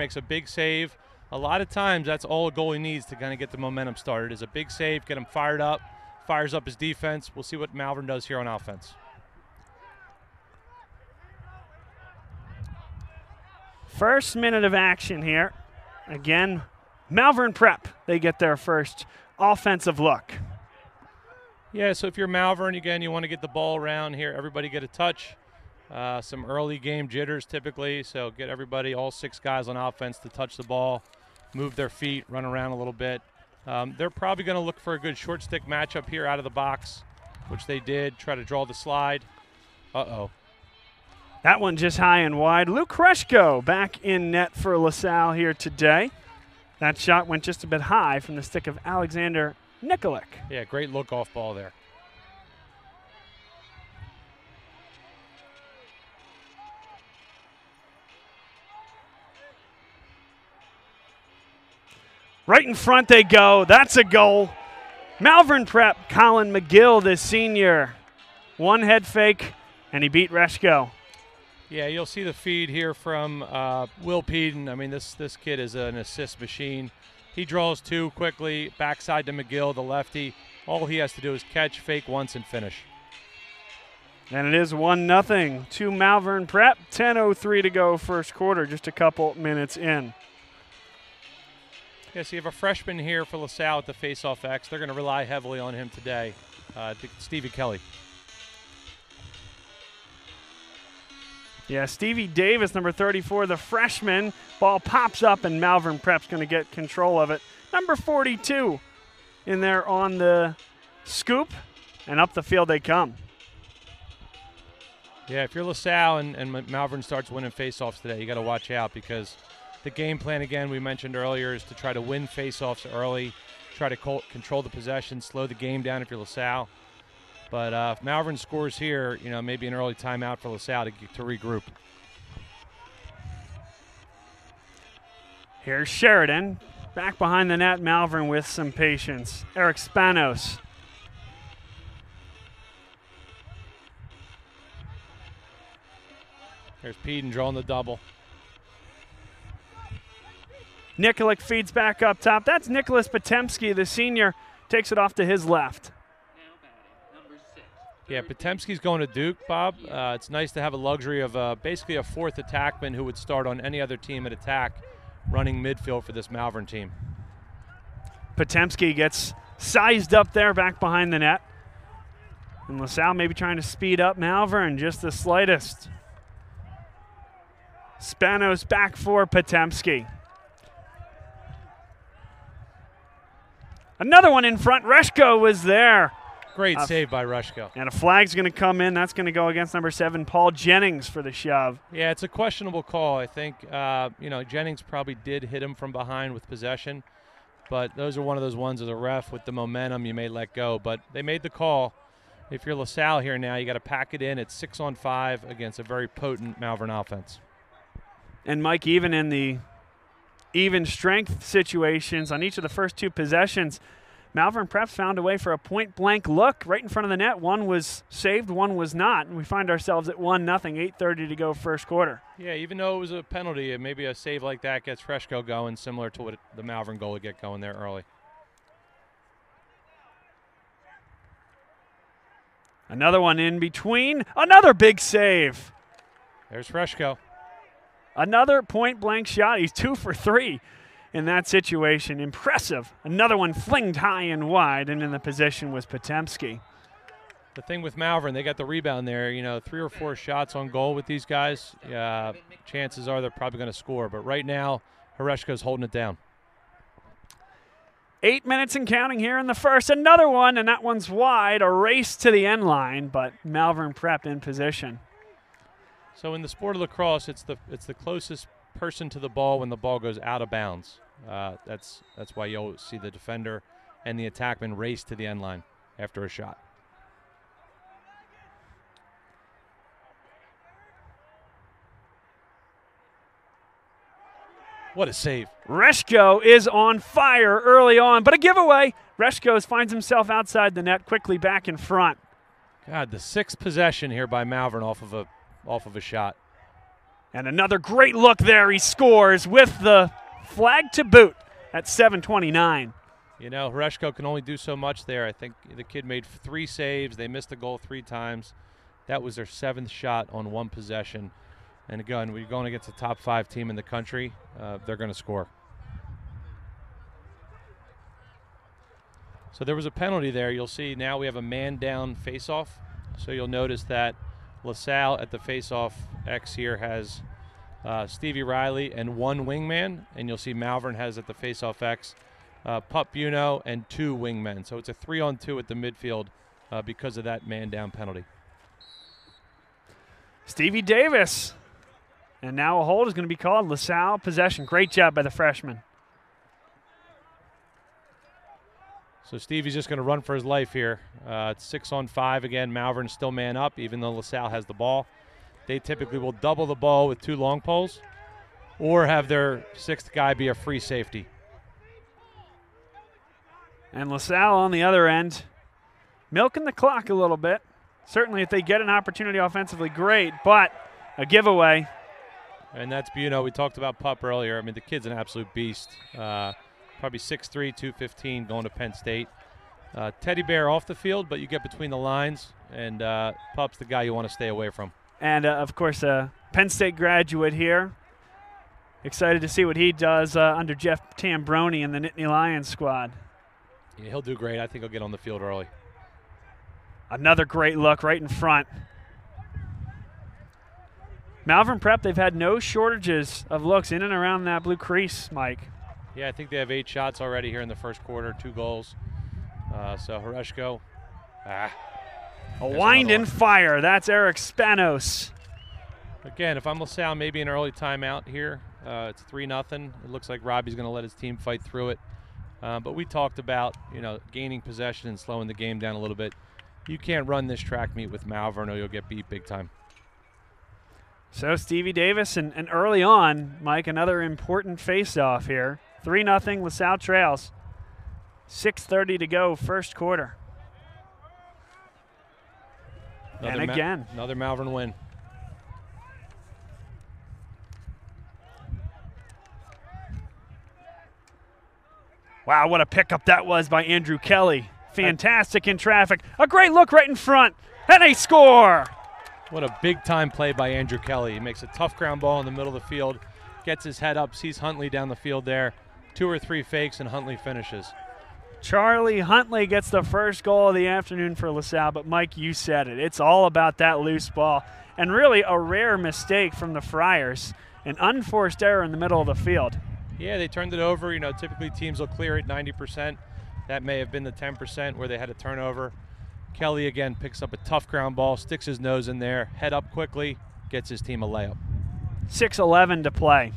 makes a big save. A lot of times, that's all a goalie needs to kind of get the momentum started. Is a big save, get him fired up, fires up his defense. We'll see what Malvern does here on offense. First minute of action here. Again, Malvern Prep, they get their first offensive look. Yeah, so if you're Malvern, again, you want to get the ball around here. Everybody get a touch. Uh, some early game jitters typically, so get everybody, all six guys on offense, to touch the ball, move their feet, run around a little bit. Um, they're probably going to look for a good short stick matchup here out of the box, which they did. Try to draw the slide. Uh oh. That one just high and wide. Luke Reshko back in net for LaSalle here today. That shot went just a bit high from the stick of Alexander Nikolic. Yeah, great look off ball there. Right in front they go. That's a goal. Malvern Prep, Colin McGill, the senior. One head fake, and he beat Reshko. Yeah, you'll see the feed here from uh, Will Peden. I mean, this this kid is an assist machine. He draws two quickly, backside to McGill, the lefty. All he has to do is catch, fake once, and finish. And it is 1 0 to Malvern Prep. 10.03 to go, first quarter, just a couple minutes in. Yeah, so you have a freshman here for LaSalle at the faceoff X. They're going to rely heavily on him today, uh, Stevie Kelly. Yeah, Stevie Davis, number 34, the freshman. Ball pops up, and Malvern Prep's going to get control of it. Number 42 in there on the scoop, and up the field they come. Yeah, if you're LaSalle and, and Malvern starts winning faceoffs today, you got to watch out because the game plan, again, we mentioned earlier, is to try to win faceoffs early, try to control the possession, slow the game down if you're LaSalle. But uh, if Malvern scores here, you know, maybe an early timeout for LaSalle to, to regroup. Here's Sheridan. Back behind the net, Malvern with some patience. Eric Spanos. There's Peden drawing the double. Nikolic feeds back up top. That's Nicholas Potemski, the senior, takes it off to his left. Yeah, Potemski's going to Duke, Bob. Uh, it's nice to have a luxury of uh, basically a fourth attackman who would start on any other team at attack running midfield for this Malvern team. Potemski gets sized up there back behind the net. And LaSalle maybe trying to speed up Malvern just the slightest. Spanos back for Potemski. Another one in front. Reshko was there. Great uh, save by Reshko. And a flag's going to come in. That's going to go against number seven, Paul Jennings, for the shove. Yeah, it's a questionable call. I think, uh, you know, Jennings probably did hit him from behind with possession. But those are one of those ones as a ref with the momentum you may let go. But they made the call. If you're LaSalle here now, you got to pack it in. It's six on five against a very potent Malvern offense. And Mike, even in the even strength situations on each of the first two possessions, Malvern Prep found a way for a point blank look right in front of the net. One was saved, one was not. And we find ourselves at 1 nothing, 8.30 to go first quarter. Yeah, even though it was a penalty, uh, maybe a save like that gets Reshko going, similar to what the Malvern goal would get going there early. Another one in between. Another big save. There's Reshko. Another point blank shot. He's two for three in that situation. Impressive. Another one flinged high and wide, and in the position was Potemski. The thing with Malvern, they got the rebound there. You know, three or four shots on goal with these guys. Yeah, chances are they're probably going to score. But right now, Horeshko's holding it down. Eight minutes and counting here in the first. Another one, and that one's wide. A race to the end line, but Malvern Prep in position. So in the sport of lacrosse, it's the it's the closest person to the ball when the ball goes out of bounds. Uh, that's that's why you'll see the defender and the attackman race to the end line after a shot. What a save. Reshko is on fire early on, but a giveaway. Reshko finds himself outside the net, quickly back in front. God, the sixth possession here by Malvern off of a off of a shot. And another great look there. He scores with the flag to boot at 729. You know, Horeshko can only do so much there. I think the kid made three saves. They missed the goal three times. That was their seventh shot on one possession. And again, we're going against a top five team in the country. Uh, they're going to score. So there was a penalty there. You'll see now we have a man down faceoff. So you'll notice that LaSalle at the faceoff X here has uh, Stevie Riley and one wingman, and you'll see Malvern has at the faceoff X uh, Pup Buno and two wingmen. So it's a three on two at the midfield uh, because of that man down penalty. Stevie Davis. And now a hold is going to be called. LaSalle possession. Great job by the freshman. So Stevie's just going to run for his life here. Uh, it's six on five again. Malvern still man up, even though LaSalle has the ball. They typically will double the ball with two long poles or have their sixth guy be a free safety. And LaSalle on the other end, milking the clock a little bit. Certainly, if they get an opportunity offensively, great, but a giveaway. And that's, you know, we talked about Pup earlier. I mean, the kid's an absolute beast. Uh, probably 6'3", 215 going to Penn State. Uh, teddy bear off the field, but you get between the lines, and uh, Pup's the guy you want to stay away from. And, uh, of course, a Penn State graduate here. Excited to see what he does uh, under Jeff Tambroni in the Nittany Lions squad. Yeah, he'll do great. I think he'll get on the field early. Another great look right in front. Malvern Prep, they've had no shortages of looks in and around that blue crease, Mike. Yeah, I think they have eight shots already here in the first quarter, two goals. Uh, so Horeshko, ah. A wind and fire. That's Eric Spanos. Again, if I'm LaSalle, maybe an early timeout here. Uh, it's 3 nothing. It looks like Robbie's going to let his team fight through it. Uh, but we talked about, you know, gaining possession and slowing the game down a little bit. You can't run this track meet with Malvern or you'll get beat big time. So Stevie Davis, and, and early on, Mike, another important face-off here. 3 nothing LaSalle Trails. 6.30 to go, first quarter. Another and again. Ma another Malvern win. Wow, what a pickup that was by Andrew Kelly. Fantastic in traffic. A great look right in front. And a score. What a big time play by Andrew Kelly. He makes a tough ground ball in the middle of the field, gets his head up, sees Huntley down the field there. Two or three fakes, and Huntley finishes. Charlie Huntley gets the first goal of the afternoon for LaSalle, but Mike, you said it. It's all about that loose ball. And really a rare mistake from the Friars, an unforced error in the middle of the field. Yeah, they turned it over. You know, typically teams will clear it 90%. That may have been the 10% where they had a turnover. Kelly again picks up a tough ground ball, sticks his nose in there, head up quickly, gets his team a layup. 6-11 to play.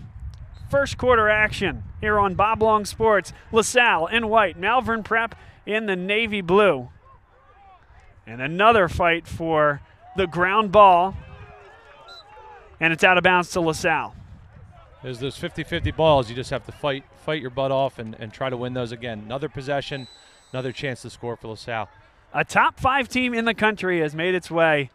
First quarter action here on Bob Long Sports. LaSalle in white, Malvern Prep in the navy blue. And another fight for the ground ball. And it's out of bounds to LaSalle. There's those 50-50 balls. You just have to fight fight your butt off and, and try to win those again. Another possession, another chance to score for LaSalle. A top five team in the country has made its way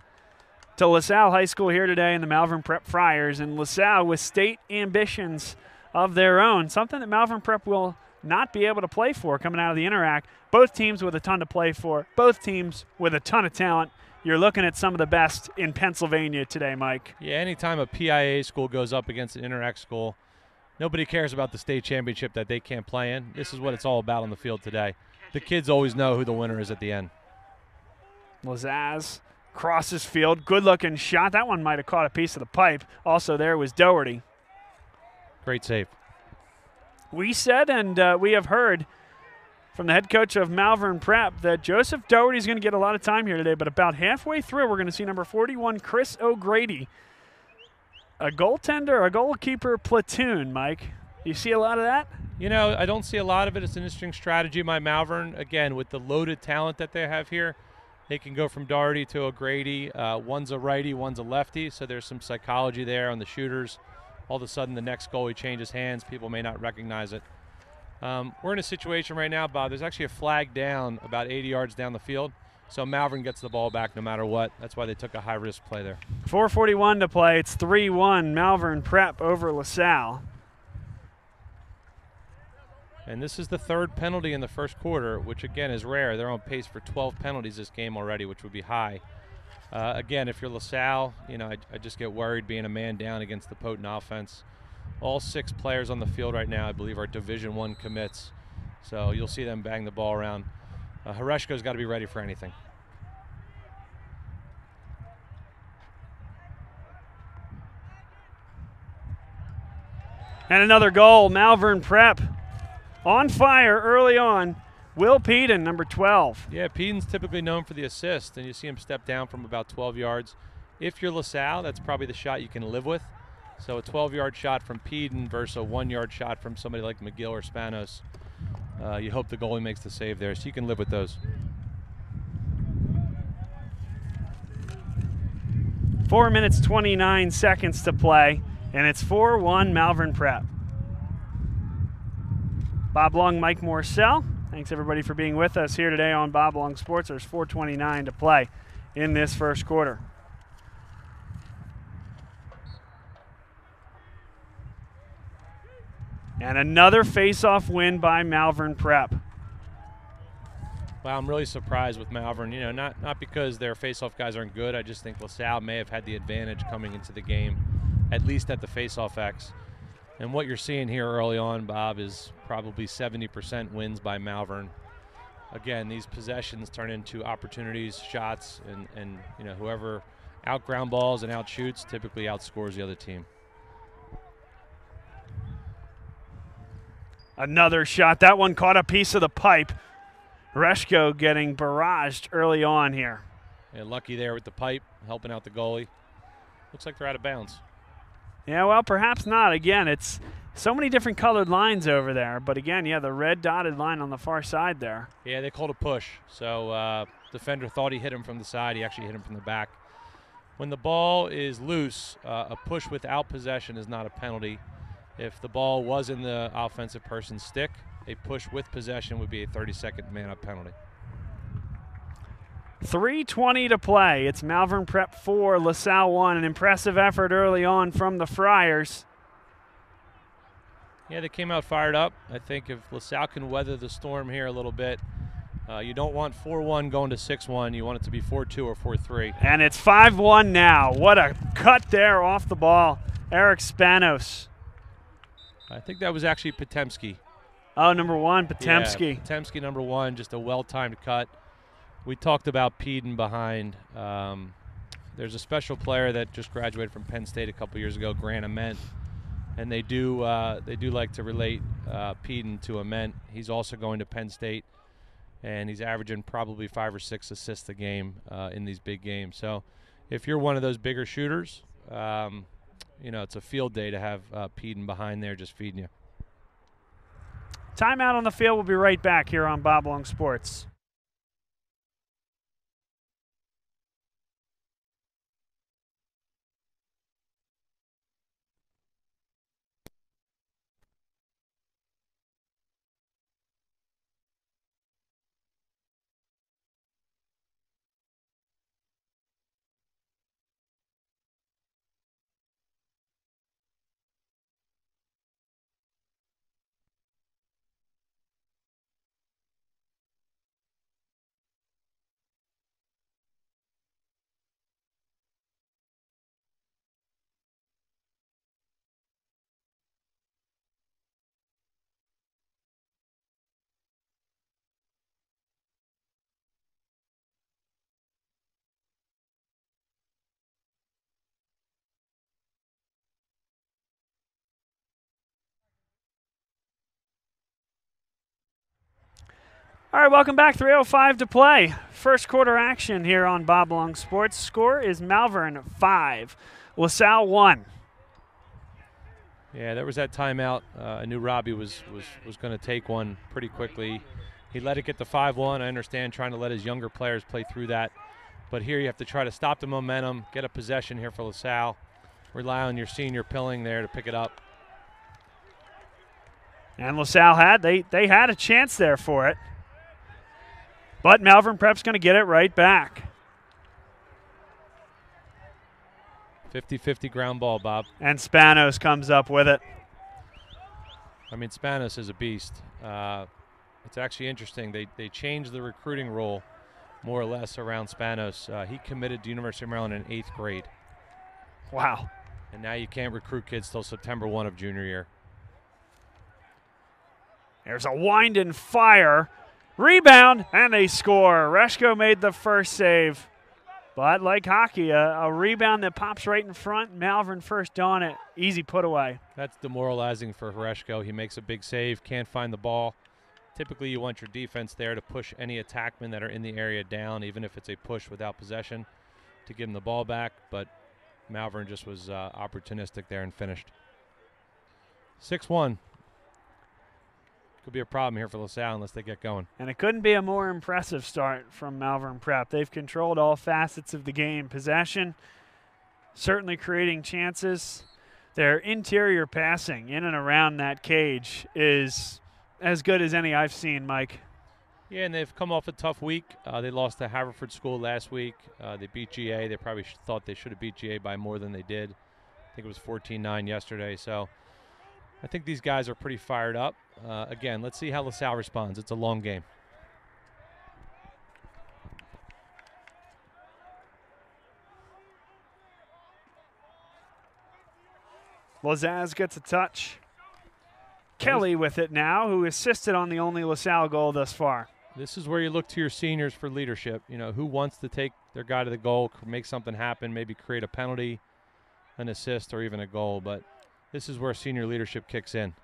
to LaSalle High School here today in the Malvern Prep Friars. And LaSalle with state ambitions of their own, something that Malvern Prep will not be able to play for coming out of the Inter-Ac. Both teams with a ton to play for, both teams with a ton of talent. You're looking at some of the best in Pennsylvania today, Mike. Yeah, anytime a PIA school goes up against an Inter-Ac school, nobody cares about the state championship that they can't play in. This is what it's all about on the field today. The kids always know who the winner is at the end. Lazaz crosses field. Good looking shot. That one might have caught a piece of the pipe. Also, there was Doherty. Great save. We said, and uh, we have heard from the head coach of Malvern Prep that Joseph Doherty is going to get a lot of time here today, but about halfway through, we're going to see number 41, Chris O'Grady. A goaltender, a goalkeeper platoon, Mike. You see a lot of that? You know, I don't see a lot of it. It's an interesting strategy by Malvern. Again, with the loaded talent that they have here, they can go from Doherty to O'Grady. Uh, one's a righty, one's a lefty, so there's some psychology there on the shooters. All of a sudden, the next goalie changes hands. People may not recognize it. Um, we're in a situation right now, Bob. There's actually a flag down about 80 yards down the field. So Malvern gets the ball back no matter what. That's why they took a high risk play there. 441 to play. It's 3-1 Malvern Prep over LaSalle. And this is the third penalty in the first quarter, which again is rare. They're on pace for 12 penalties this game already, which would be high. Uh, again, if you're LaSalle, you know I, I, just get worried being a man down against the potent offense. All six players on the field right now, I believe, are Division One commits, so you'll see them bang the ball around. Uh, Horeshko's got to be ready for anything. And another goal, Malvern Prep on fire early on. Will Peden, number 12. Yeah, Peden's typically known for the assist, and you see him step down from about 12 yards. If you're LaSalle, that's probably the shot you can live with. So a 12-yard shot from Peden versus a one-yard shot from somebody like McGill or Spanos. Uh, you hope the goalie makes the save there, so you can live with those. Four minutes, 29 seconds to play, and it's 4-1 Malvern Prep. Bob Long, Mike Morcell. Thanks everybody for being with us here today on Bob Long Sports. There's 4:29 to play in this first quarter. And another face-off win by Malvern Prep. Wow, I'm really surprised with Malvern. You know, not not because their face-off guys aren't good. I just think LaSalle may have had the advantage coming into the game, at least at the face-off X. And what you're seeing here early on, Bob, is probably 70% wins by Malvern. Again, these possessions turn into opportunities, shots, and, and you know whoever outground balls and out shoots typically outscores the other team. Another shot. That one caught a piece of the pipe. Reshko getting barraged early on here. Yeah, lucky there with the pipe, helping out the goalie. Looks like they're out of bounds. Yeah, well, perhaps not. Again, it's so many different colored lines over there. But again, yeah, the red dotted line on the far side there. Yeah, they called a push. So uh, defender thought he hit him from the side. He actually hit him from the back. When the ball is loose, uh, a push without possession is not a penalty. If the ball was in the offensive person's stick, a push with possession would be a 30-second man-up penalty. 3.20 to play. It's Malvern Prep 4, LaSalle 1. An impressive effort early on from the Friars. Yeah, they came out fired up. I think if LaSalle can weather the storm here a little bit, uh, you don't want 4-1 going to 6-1. You want it to be 4-2 or 4-3. And it's 5-1 now. What a cut there off the ball. Eric Spanos. I think that was actually Potemski. Oh, number one, Potemski. Yeah, Potemski, number one, just a well-timed cut we talked about Peden behind. Um, there's a special player that just graduated from Penn State a couple years ago, Grant Ament, and they do uh, they do like to relate uh, Peden to Ament. He's also going to Penn State, and he's averaging probably five or six assists a game uh, in these big games. So, if you're one of those bigger shooters, um, you know it's a field day to have uh, Peden behind there just feeding you. Timeout on the field. We'll be right back here on Bob Long Sports. All right, welcome back. 305 to play. First quarter action here on Bob Long Sports. Score is Malvern 5, LaSalle 1. Yeah, there was that timeout. Uh, I knew Robbie was, was, was going to take one pretty quickly. He let it get to 5 1. I understand trying to let his younger players play through that. But here you have to try to stop the momentum, get a possession here for LaSalle. Rely on your senior Pilling there to pick it up. And LaSalle had they they had a chance there for it. But Malvern Prep's going to get it right back. 50 50 ground ball, Bob. And Spanos comes up with it. I mean, Spanos is a beast. Uh, it's actually interesting. They, they changed the recruiting rule more or less around Spanos. Uh, he committed to University of Maryland in eighth grade. Wow. And now you can't recruit kids till September 1 of junior year. There's a wind and fire. Rebound, and they score. Reshko made the first save. But like hockey, a, a, rebound that pops right in front. Malvern first on it. Easy put away. That's demoralizing for Horeshko. He makes a big save, can't find the ball. Typically, you want your defense there to push any attackmen that are in the area down, even if it's a push without possession, to give them the ball back. But Malvern just was uh, opportunistic there and finished. 6 1. Could be a problem here for LaSalle unless they get going. And it couldn't be a more impressive start from Malvern Prep. They've controlled all facets of the game possession, certainly creating chances. Their interior passing in and around that cage is as good as any I've seen, Mike. Yeah, and they've come off a tough week. Uh, they lost to Haverford School last week. Uh, they beat GA. They probably thought they should have beat GA by more than they did. I think it was 14 9 yesterday. So I think these guys are pretty fired up. Uh, again, let's see how LaSalle responds. It's a long game. Lazaz gets a touch. Kelly with it now, who assisted on the only LaSalle goal thus far. This is where you look to your seniors for leadership. You know, who wants to take their guy to the goal, make something happen, maybe create a penalty, an assist, or even a goal. But this is where senior leadership kicks in.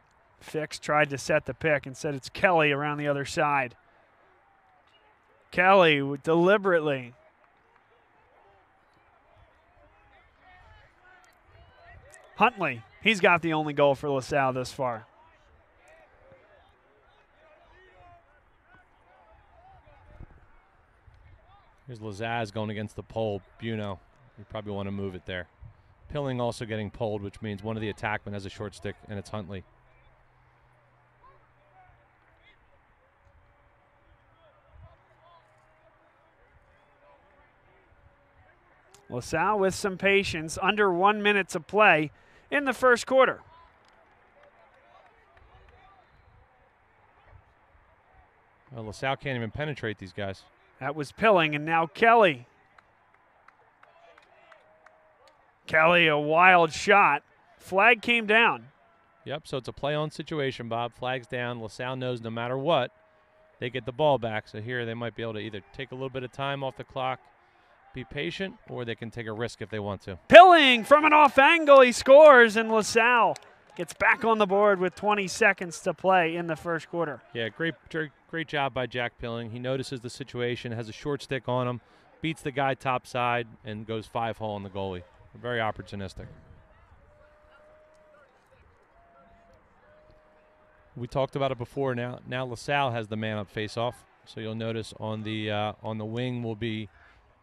Fix tried to set the pick and said it's Kelly around the other side. Kelly deliberately. Huntley, he's got the only goal for LaSalle this far. Here's Lazaz going against the pole. Buno, you probably want to move it there. Pilling also getting pulled, which means one of the attackmen has a short stick, and it's Huntley. LaSalle with some patience, under one minute to play in the first quarter. Well, LaSalle can't even penetrate these guys. That was Pilling, and now Kelly. Kelly, a wild shot. Flag came down. Yep, so it's a play on situation, Bob. Flag's down. LaSalle knows no matter what, they get the ball back. So here they might be able to either take a little bit of time off the clock, be patient, or they can take a risk if they want to. Pilling from an off angle, he scores, and LaSalle gets back on the board with 20 seconds to play in the first quarter. Yeah, great, great job by Jack Pilling. He notices the situation, has a short stick on him, beats the guy top side, and goes five hole on the goalie. Very opportunistic. We talked about it before. Now, now LaSalle has the man-up face-off. So you'll notice on the uh, on the wing will be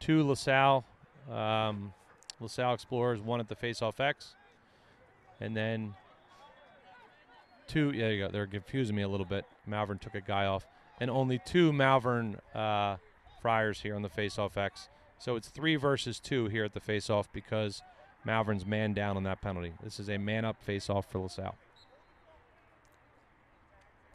two LaSalle um, LaSalle Explorers, one at the face-off X, and then two. Yeah, you go. They're confusing me a little bit. Malvern took a guy off, and only two Malvern uh, Friars here on the face-off X. So it's three versus two here at the face-off because Malvern's man down on that penalty. This is a man-up face-off for LaSalle.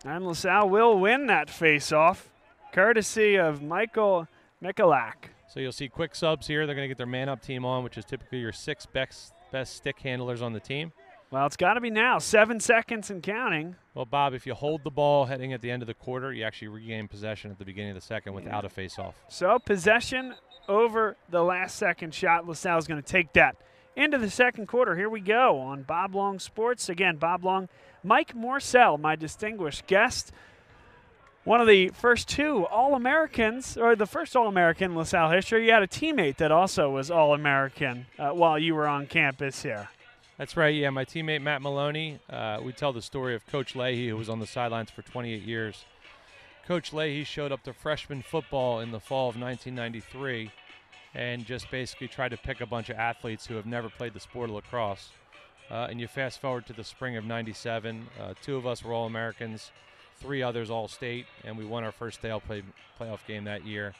And LaSalle will win that face-off, courtesy of Michael Mikulak. So you'll see quick subs here. They're going to get their man-up team on, which is typically your six best, best stick handlers on the team. Well, it's got to be now. Seven seconds and counting. Well, Bob, if you hold the ball heading at the end of the quarter, you actually regain possession at the beginning of the second without a face-off. So possession over the last second shot. LaSalle is going to take that into the second quarter. Here we go on Bob Long Sports. Again, Bob Long, Mike Morcell, my distinguished guest. One of the first two All Americans, or the first All American in LaSalle history. You had a teammate that also was All American uh, while you were on campus here. That's right. Yeah, my teammate Matt Maloney. Uh, we tell the story of Coach Leahy, who was on the sidelines for 28 years. Coach Leahy showed up to freshman football in the fall of 1993 and just basically tried to pick a bunch of athletes who have never played the sport of lacrosse. Uh, and you fast forward to the spring of 97, uh, two of us were All Americans, three others all state, and we won our first Dale play, playoff game that year.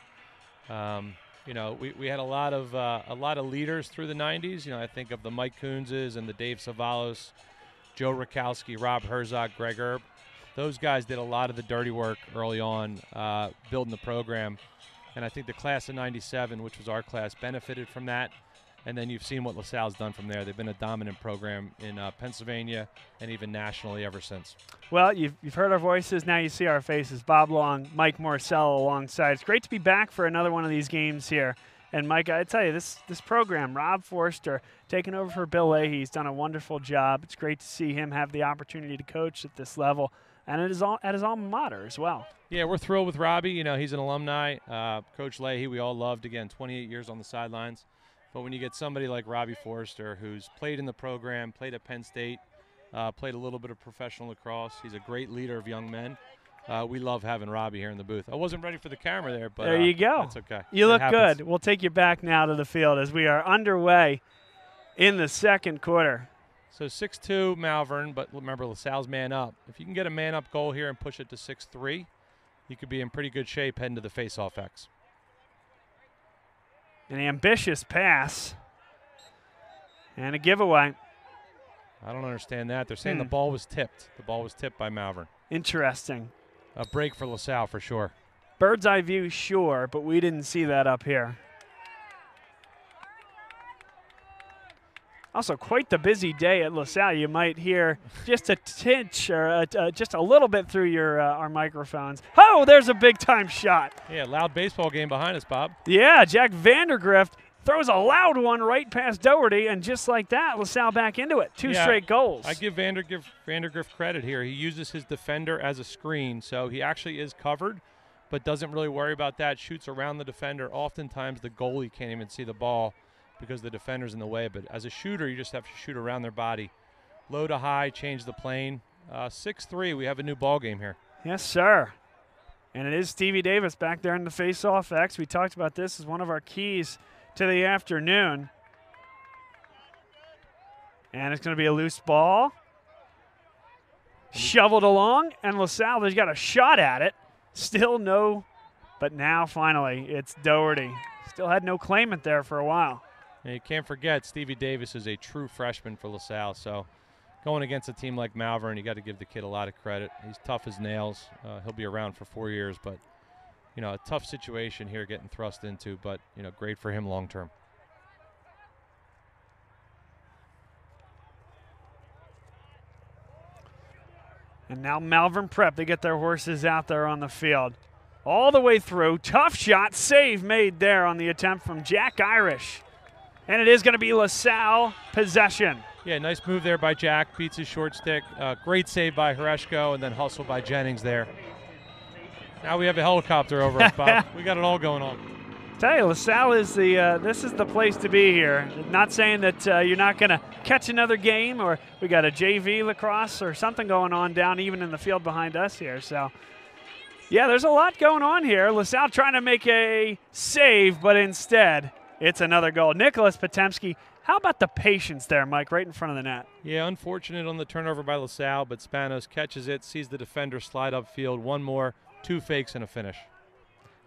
Um, you know, we, we had a lot of uh, a lot of leaders through the 90s. You know, I think of the Mike Coonses and the Dave Savalos, Joe Rakowski, Rob Herzog, Greg Erb. Those guys did a lot of the dirty work early on, uh, building the program. And I think the class of 97, which was our class, benefited from that. And then you've seen what LaSalle's done from there. They've been a dominant program in uh, Pennsylvania and even nationally ever since. Well, you've, you've heard our voices. Now you see our faces. Bob Long, Mike Morcello alongside. It's great to be back for another one of these games here. And Mike, I tell you, this this program, Rob Forster taking over for Bill Leahy, he's done a wonderful job. It's great to see him have the opportunity to coach at this level, and it is all at his alma mater as well. Yeah, we're thrilled with Robbie. You know, he's an alumni. Uh, Coach Leahy, we all loved. Again, 28 years on the sidelines. But when you get somebody like Robbie Forster, who's played in the program, played at Penn State, uh, played a little bit of professional lacrosse, he's a great leader of young men. Uh, we love having Robbie here in the booth. I wasn't ready for the camera there, but there uh, you go. That's okay. You It look happens. good. We'll take you back now to the field as we are underway in the second quarter. So 6-2 Malvern, but remember LaSalle's man up. If you can get a man up goal here and push it to 6-3, you could be in pretty good shape heading to the face-off X. An ambitious pass and a giveaway. I don't understand that. They're saying the Hmm. ball was tipped. The ball was tipped by Malvern. Interesting. A break for LaSalle for sure. Bird's eye view, sure, but we didn't see that up here. Also, quite the busy day at LaSalle. You might hear just a tinge or a, uh, just a little bit through your uh, our microphones. Oh, there's a big time shot. Yeah, loud baseball game behind us, Bob. Yeah, Jack Vandergrift throws a loud one right past Doherty, and just like that, LaSalle back into it. Two Yeah, straight goals. I give Vandergriff, Vandergriff credit here. He uses his defender as a screen, so he actually is covered, but doesn't really worry about that. Shoots around the defender. Oftentimes, the goalie can't even see the ball because the defender's in the way. But as a shooter, you just have to shoot around their body. Low to high, change the plane. Uh, 6-3, we have a new ball game here. Yes, sir. And it is Stevie Davis back there in the face-off X. We talked about this as one of our keys to the afternoon. And it's going to be a loose ball. Shoveled along, and LaSalle has got a shot at it. Still no, but now finally it's Doherty. Still had no claimant there for a while. And you can't forget, Stevie Davis is a true freshman for LaSalle. So going against a team like Malvern, you got to give the kid a lot of credit. He's tough as nails. Uh, he'll be around for four years, but you know, a tough situation here getting thrust into, but you know, great for him long term. And now Malvern Prep, they get their horses out there on the field. All the way through. Tough shot, save made there on the attempt from Jack Irish. And it is going to be LaSalle possession. Yeah, nice move there by Jack. Beats his short stick. Uh, great save by Horeshko, and then hustle by Jennings there. Now we have a helicopter over us, Bob. we got it all going on. Tell you, LaSalle is the uh, this is the place to be here. Not saying that uh, you're not going to catch another game, or we got a JV lacrosse or something going on down even in the field behind us here. So, yeah, there's a lot going on here. LaSalle trying to make a save, but instead it's another goal. Nicholas Potemski. How about the patience there, Mike, right in front of the net? Yeah, unfortunate on the turnover by LaSalle, but Spanos catches it, sees the defender slide upfield. One more, two fakes, and a finish.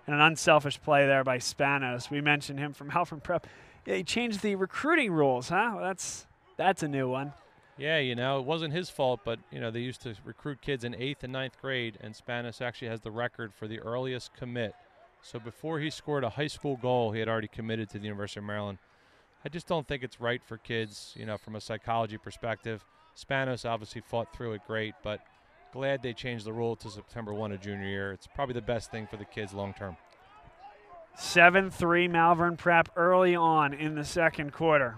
And an unselfish play there by Spanos. We mentioned him from Halford Prep. Yeah, he changed the recruiting rules, huh? Well, that's that's a new one. Yeah, you know, it wasn't his fault, but, you know, they used to recruit kids in eighth and ninth grade, and Spanos actually has the record for the earliest commit. So before he scored a high school goal, he had already committed to the University of Maryland. I just don't think it's right for kids, you know, from a psychology perspective. Spanos obviously fought through it great, but glad they changed the rule to September 1 of junior year. It's probably the best thing for the kids long term. 7 3 Malvern Prep early on in the second quarter.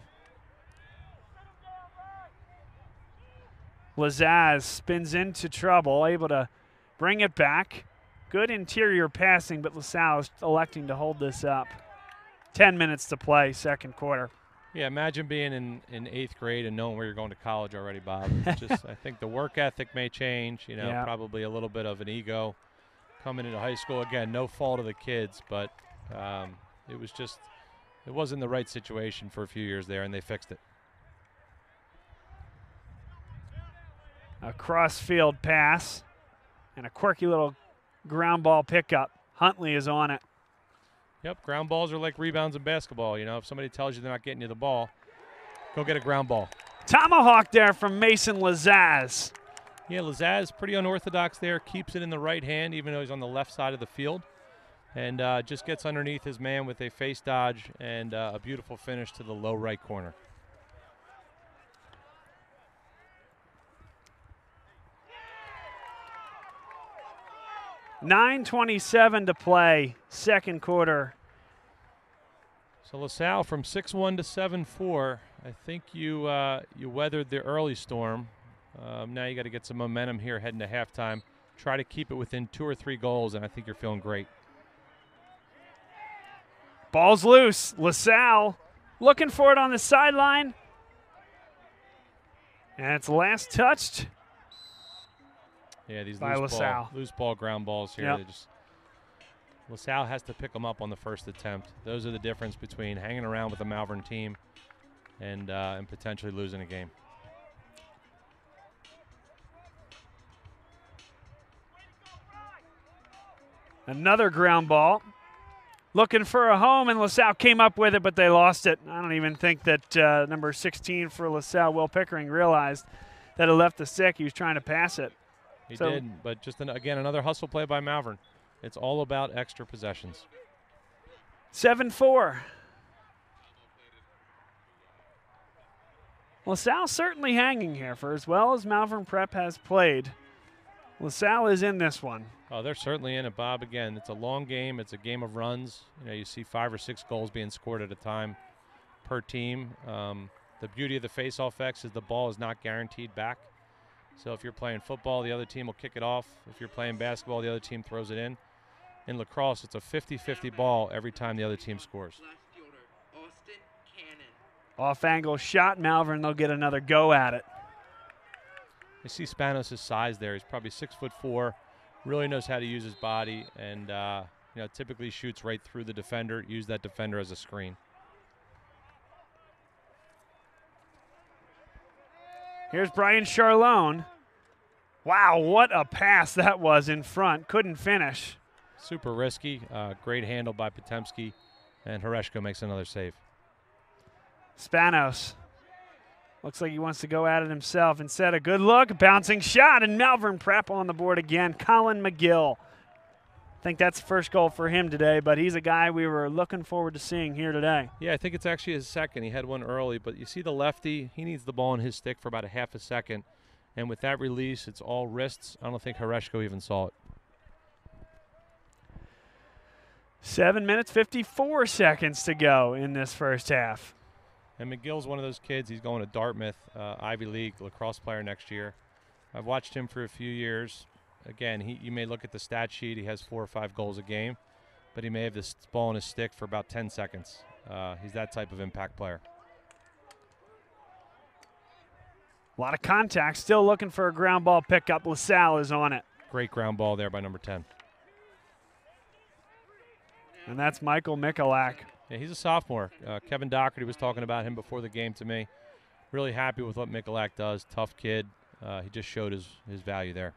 Lazaz spins into trouble, able to bring it back. Good interior passing, but LaSalle is electing to hold this up. 10 minutes to play, second quarter. Yeah, imagine being in, in eighth grade and knowing where you're going to college already, Bob. Just I think the work ethic may change. You know, Yeah. probably a little bit of an ego coming into high school. Again, no fault of the kids, but um, it was just it wasn't the right situation for a few years there, and they fixed it. A cross field pass. and a quirky little ground ball pickup. Huntley is on it. Yep, ground balls are like rebounds in basketball. You know, if somebody tells you they're not getting you the ball, go get a ground ball. Tomahawk there from Mason Lazaz. Yeah, Lazaz pretty unorthodox there. Keeps it in the right hand, even though he's on the left side of the field, and uh, just gets underneath his man with a face dodge and uh, a beautiful finish to the low right corner. Nine twenty-seven to play, second quarter. So LaSalle from 6-1 to 7-4. I think you uh, you weathered the early storm. Um, now you got to get some momentum here heading to halftime. Try to keep it within two or three goals, and I think you're feeling great. Ball's loose. LaSalle looking for it on the sideline. And it's last touched. Yeah, these By loose LaSalle. ball, loose ball ground balls here. Yep. They just LaSalle has to pick them up on the first attempt. Those are the difference between hanging around with a Malvern team and uh, and potentially losing a game. Another ground ball. Looking for a home, and LaSalle came up with it, but they lost it. I don't even think that uh, number 16 for LaSalle, Will Pickering, realized that it left the stick. He was trying to pass it. He So- did, but just an, again another hustle play by Malvern. It's all about extra possessions. 7 4. LaSalle certainly hanging here for as well as Malvern Prep has played. LaSalle is in this one. Oh, they're certainly in it, Bob. Again, it's a long game. It's a game of runs. You know, you see five or six goals being scored at a time per team. Um, the beauty of the face-off X is the ball is not guaranteed back. So if you're playing football, the other team will kick it off. If you're playing basketball, the other team throws it in. In lacrosse, it's a 50-50 ball every time the other team scores. Left fielder, Austin Cannon. Off angle shot, Malvern. They'll get another go at it. You see Spanos' size there. He's probably six foot four. Really knows how to use his body, and uh, you know typically shoots right through the defender. Use that defender as a screen. Here's Brian Charlone. Wow, what a pass that was in front. Couldn't finish. Super risky. Uh, great handle by Potemski, and Horeshko makes another save. Spanos. Looks like he wants to go at it himself. Instead, a good look, bouncing shot, and Malvern Prep on the board again. Colin McGill. I think that's the first goal for him today, but he's a guy we were looking forward to seeing here today. Yeah, I think it's actually his second. He had one early, but you see the lefty. He needs the ball in his stick for about a half a second, and with that release, it's all wrists. I don't think Horeshko even saw it. Seven minutes, 54 seconds to go in this first half. And McGill's one of those kids. He's going to Dartmouth, uh, Ivy League lacrosse player next year. I've watched him for a few years. Again, he you may look at the stat sheet. He has four or five goals a game, but he may have this ball in his stick for about 10 seconds. Uh, he's that type of impact player. A lot of contact. Still looking for a ground ball pickup. LaSalle is on it. Great ground ball there by number 10. And that's Michael Mikulak. Yeah, he's a sophomore. Uh, Kevin Doherty was talking about him before the game to me. Really happy with what Mikulak does. Tough kid. Uh, he just showed his, his value there.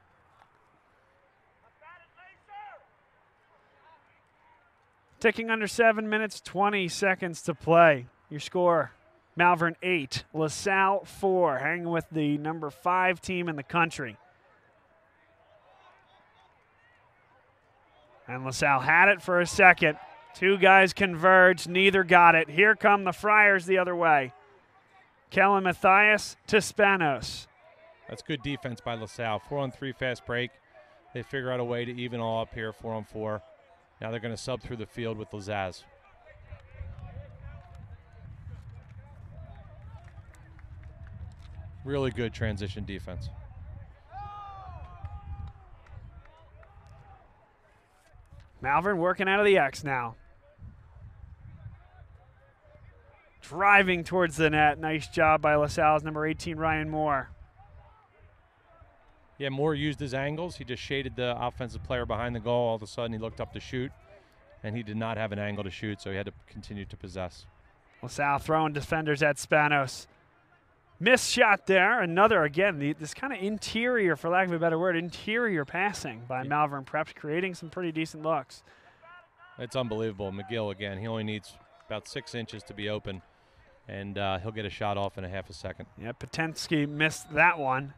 Ticking under seven minutes, 20 seconds to play. Your score Malvern 8, LaSalle 4, hanging with the number 5 team in the country. And LaSalle had it for a second. Two guys converged, neither got it. Here come the Friars the other way. Kellen Matthias to Spanos. That's good defense by LaSalle. Four on three fast break. They figure out a way to even all up here, four on four. Now they're going to sub through the field with Lazaz. Really good transition defense. Malvern working out of the X now. Driving towards the net. Nice job by LaSalle's number 18, Ryan Moore. Yeah, Moore used his angles. He just shaded the offensive player behind the goal. All of a sudden, he looked up to shoot, and he did not have an angle to shoot, so he had to continue to possess. LaSalle throwing defenders at Spanos. Missed shot there. Another, again, the, this kind of interior, for lack of a better word, interior passing by Yeah. Malvern Preps, creating some pretty decent looks. It's unbelievable. McGill again. He only needs about six inches to be open, and uh, he'll get a shot off in a half a second. Yeah, Potemski missed that one.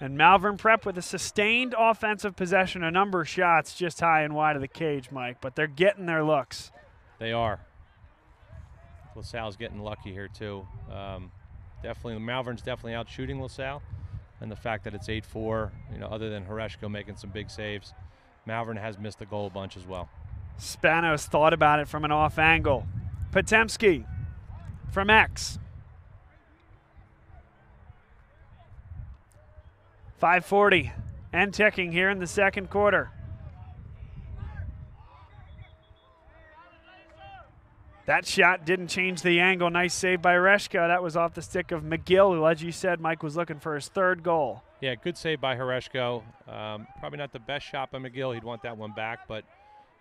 And Malvern Prep with a sustained offensive possession, a number of shots just high and wide of the cage, Mike, but they're getting their looks. They are. LaSalle's getting lucky here too. Um, definitely, Malvern's definitely out shooting LaSalle, and the fact that it's 8-4, you know, other than Horeshko making some big saves, Malvern has missed the goal a bunch as well. Spanos thought about it from an off angle. Potemski from X. 540 and ticking here in the second quarter. That shot didn't change the angle. Nice save by Reshka. That was off the stick of McGill, who, as you said, Mike was looking for his third goal. Yeah, good save by Horeshko. Um, probably not the best shot by McGill. He'd want that one back, but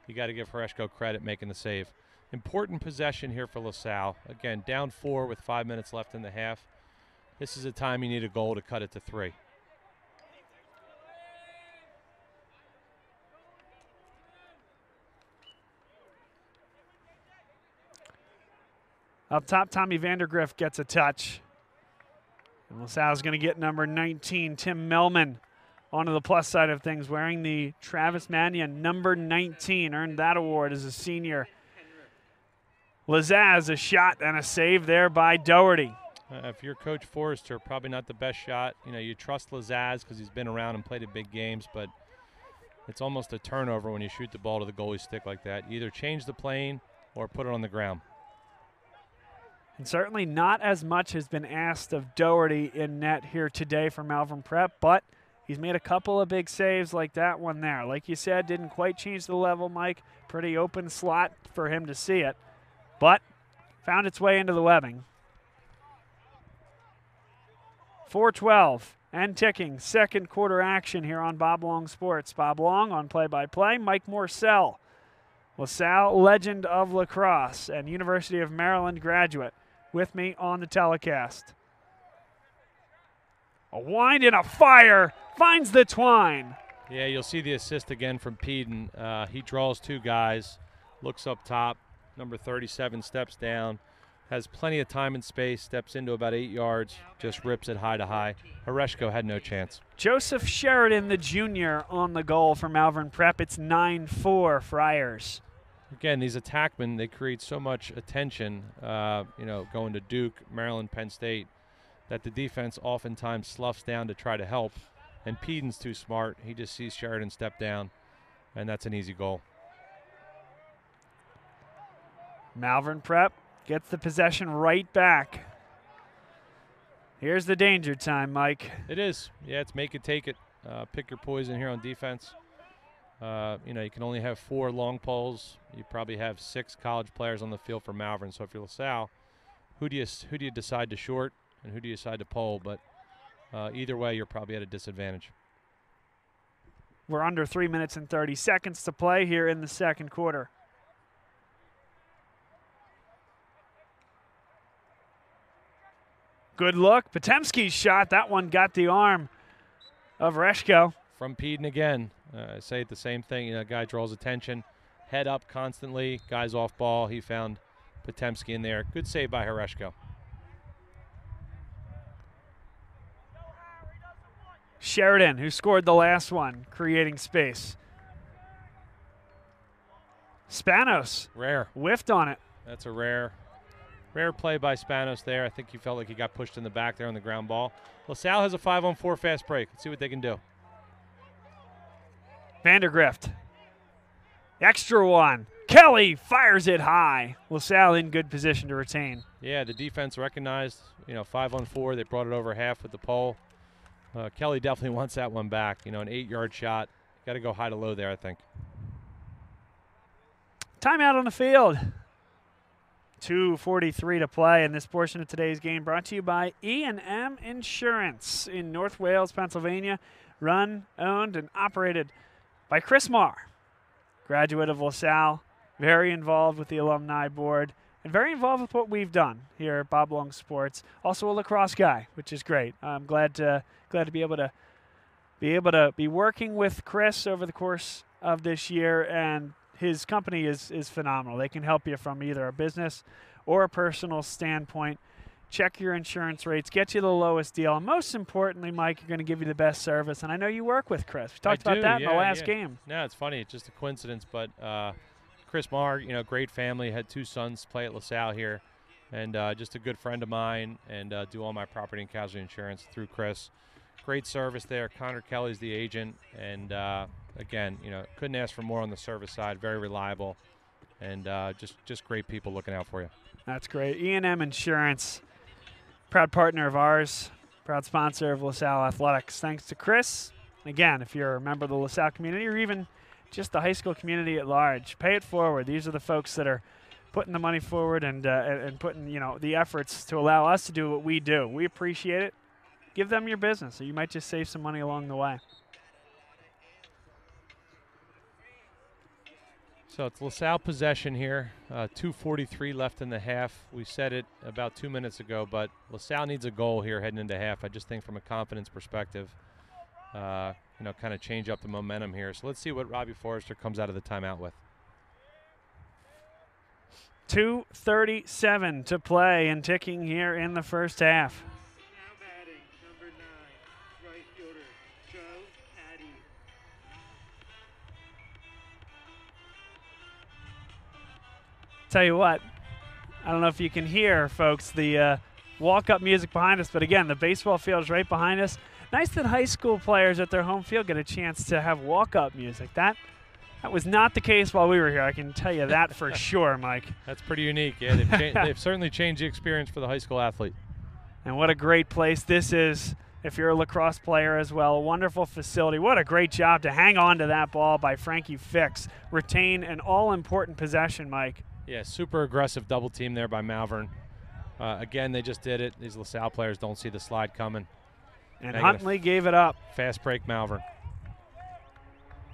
you got to give Horeshko credit making the save. Important possession here for LaSalle. Again, down four with five minutes left in the half. This is a time you need a goal to cut it to three. Up top, Tommy Vandergrift gets a touch. And LaSalle's going to get number 19, Tim Melman, onto the plus side of things, wearing the Travis Manion number 19. Earned that award as a senior. Lazaz, a shot and a save there by Doherty. Uh, if you're Coach Forrester, probably not the best shot. You know, you trust Lazaz because he's been around and played in big games, but it's almost a turnover when you shoot the ball to the goalie stick like that. Either change the plane or put it on the ground. And certainly not as much has been asked of Doherty in net here today for Malvern Prep, but he's made a couple of big saves like that one there. Like you said, didn't quite change the level, Mike. Pretty open slot for him to see it, but found its way into the webbing. 412 and ticking. Second quarter action here on Bob Long Sports. Bob Long on play by play. Mike Morcell, LaSalle legend of lacrosse and University of Maryland graduate, with me on the telecast. A wind and a fire finds the twine. Yeah, you'll see the assist again from Peden. Uh, he draws two guys, looks up top. Number 37 steps down, has plenty of time and space, steps into about eight yards, just rips it high to high. Horeshko had no chance. Joseph Sheridan, the junior, on the goal for Malvern Prep. It's 9 4 Friars. Again, these attackmen, they create so much attention, uh, you know, going to Duke, Maryland, Penn State, that the defense oftentimes sloughs down to try to help. And Peden's too smart. He just sees Sheridan step down, and that's an easy goal. Malvern Prep gets the possession right back. Here's the danger time, Mike. It is. Yeah, it's make it, take it. Uh, pick your poison here on defense. Uh, you know, you can only have four long poles. You probably have six college players on the field for Malvern. So if you're LaSalle, who do you who do you decide to short and who do you decide to pole? But uh, either way, you're probably at a disadvantage. We're under three minutes and 30 seconds to play here in the second quarter. Good look. Potemski's shot. That one got the arm of Reshko. From Peden again, uh, I say it the same thing. You know, guy draws attention, head up constantly. Guy's off ball. He found Potemski in there. Good save by Horeshko. Sheridan, who scored the last one, creating space. Spanos Rare. whiffed on it. That's a rare, rare play by Spanos there. I think he felt like he got pushed in the back there on the ground ball. LaSalle has a five on four fast break. Let's see what they can do. Vandergrift. Extra one. Kelly fires it high. LaSalle in good position to retain. Yeah, the defense recognized, you know, five on four. They brought it over half with the pole. Uh, Kelly definitely wants that one back. You know, an eight yard shot. Got to go high to low there, I think. Timeout on the field. 2:43 to play in this portion of today's game brought to you by E&M Insurance in North Wales, Pennsylvania, run, owned and operated by Chris Marr, graduate of LaSalle, very involved with the alumni board and very involved with what we've done here at Bob Long Sports. Also a lacrosse guy, which is great. I'm glad to glad to be able to be able to be working with Chris over the course of this year, and his company is is phenomenal. They can help you from either a business or a personal standpoint. Check your insurance rates, get you the lowest deal, and most importantly, Mike, you're going to give you the best service. And I know you work with Chris. We talked I about do, that in the last yeah. game. No, it's funny. It's just a coincidence, but uh, Chris Marr, you know, great family. Had two sons play at LaSalle here, and uh, just a good friend of mine, and uh, do all my property and casualty insurance through Chris. Great service there. Connor Kelly's the agent, and uh, again, you know, couldn't ask for more on the service side. Very reliable, and uh, just just great people looking out for you. That's great. E&M Insurance, proud partner of ours, proud sponsor of LaSalle Athletics. Thanks to Chris. Again, if you're a member of the LaSalle community or even just the high school community at large, pay it forward. These are the folks that are putting the money forward and, uh, and putting you know the efforts to allow us to do what we do. We appreciate it. Give them your business, so you might just save some money along the way. So it's LaSalle possession here. Uh, 2:43 left in the half. We said it about two minutes ago, but LaSalle needs a goal here heading into half. I just think from a confidence perspective, uh, you know, kind of change up the momentum here. So let's see what Robbie Forrester comes out of the timeout with. 2:37 to play and ticking here in the first half. Tell you what, I don't know if you can hear, folks, the uh, walk up music behind us, but again, the baseball field is right behind us. Nice that high school players at their home field get a chance to have walk up music. That that was not the case while we were here. I can tell you that for sure, Mike. That's pretty unique. Yeah, they've, cha- they've certainly changed the experience for the high school athlete. And what a great place this is if you're a lacrosse player as well. A wonderful facility. What a great job to hang on to that ball by Frankie Fix. Retain an all important possession, Mike. Yeah, super aggressive double team there by Malvern. Uh, again, they just did it. These LaSalle players don't see the slide coming. And Negative. Huntley gave it up. Fast break, Malvern.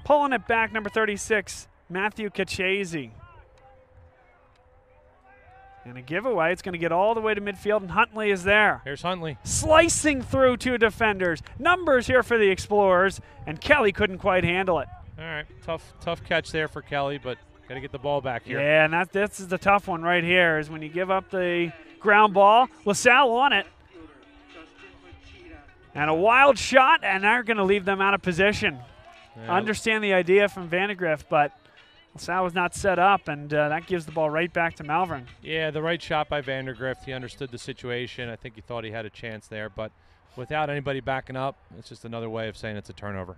Pulling it back, number 36, Matthew Kachese. And a giveaway. It's going to get all the way to midfield, and Huntley is there. Here's Huntley. Slicing through two defenders. Numbers here for the Explorers, and Kelly couldn't quite handle it. All right, tough, tough catch there for Kelly, but got to get the ball back here. Yeah, and that, this is the tough one right here, is when you give up the ground ball. LaSalle on it, Fielder, Justin Machida. and a wild shot, and they're going to leave them out of position. Yeah, I understand the idea from Vandergrift, but LaSalle was not set up, and uh, that gives the ball right back to Malvern. Yeah, the right shot by Vandergrift. He understood the situation. I think he thought he had a chance there, but without anybody backing up, it's just another way of saying it's a turnover.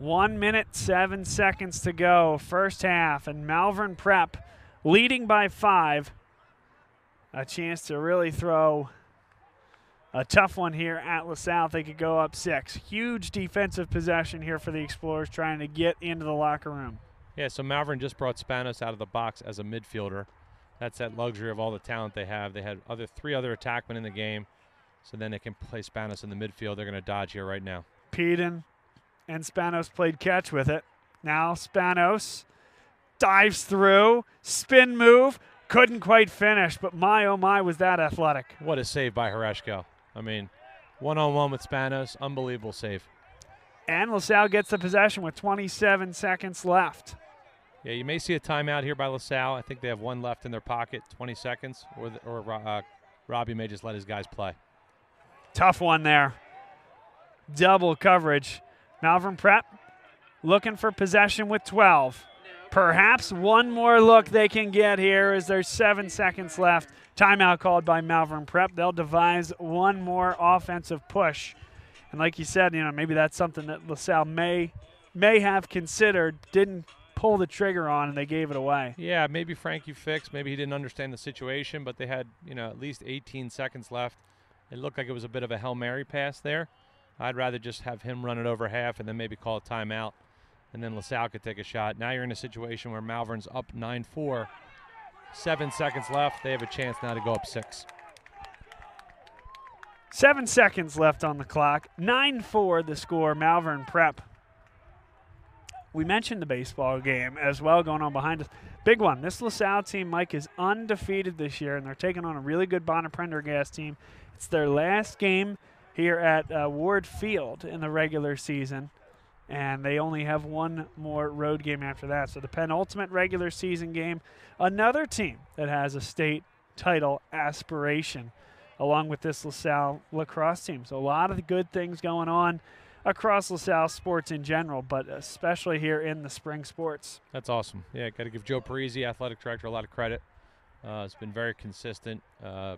One minute, seven seconds to go, first half, and Malvern Prep leading by five. A chance to really throw a tough one here at LaSalle. They could go up six. Huge defensive possession here for the Explorers trying to get into the locker room. Yeah, so Malvern just brought Spanos out of the box as a midfielder. That's that luxury of all the talent they have. They had other three other attackmen in the game, so then they can play Spanos in the midfield. They're going to dodge here right now. Peden and Spanos played catch with it. Now Spanos dives through, spin move, couldn't quite finish, but my oh my was that athletic. What a save by Horeshko. I mean, one on one with Spanos, unbelievable save. And LaSalle gets the possession with 27 seconds left. Yeah, you may see a timeout here by LaSalle. I think they have one left in their pocket, 20 seconds, or, the, or uh, Robbie may just let his guys play. Tough one there. Double coverage. Malvern Prep looking for possession with 12. Perhaps one more look they can get here as there's seven seconds left. Timeout called by Malvern Prep. They'll devise one more offensive push. And like you said, you know, maybe that's something that LaSalle may may have considered, didn't pull the trigger on, and they gave it away. Yeah, maybe Frankie fixed. Maybe he didn't understand the situation, but they had, you know, at least 18 seconds left. It looked like it was a bit of a Hail Mary pass there. I'd rather just have him run it over half and then maybe call a timeout, and then LaSalle could take a shot. Now you're in a situation where Malvern's up 9 4. Seven seconds left. They have a chance now to go up six. Seven seconds left on the clock. 9 4 the score. Malvern Prep we mentioned the baseball game as well going on behind us. Big one. This LaSalle team, Mike, is undefeated this year, and they're taking on a really good Bonner Prendergast team. It's their last game here at uh, Ward Field in the regular season, and they only have one more road game after that. So the penultimate regular season game. Another team that has a state title aspiration, along with this LaSalle lacrosse team. So a lot of good things going on across LaSalle sports in general, but especially here in the spring sports. That's awesome. Yeah, got to give Joe Parisi, athletic director, a lot of credit. Uh, it's been very consistent. Uh,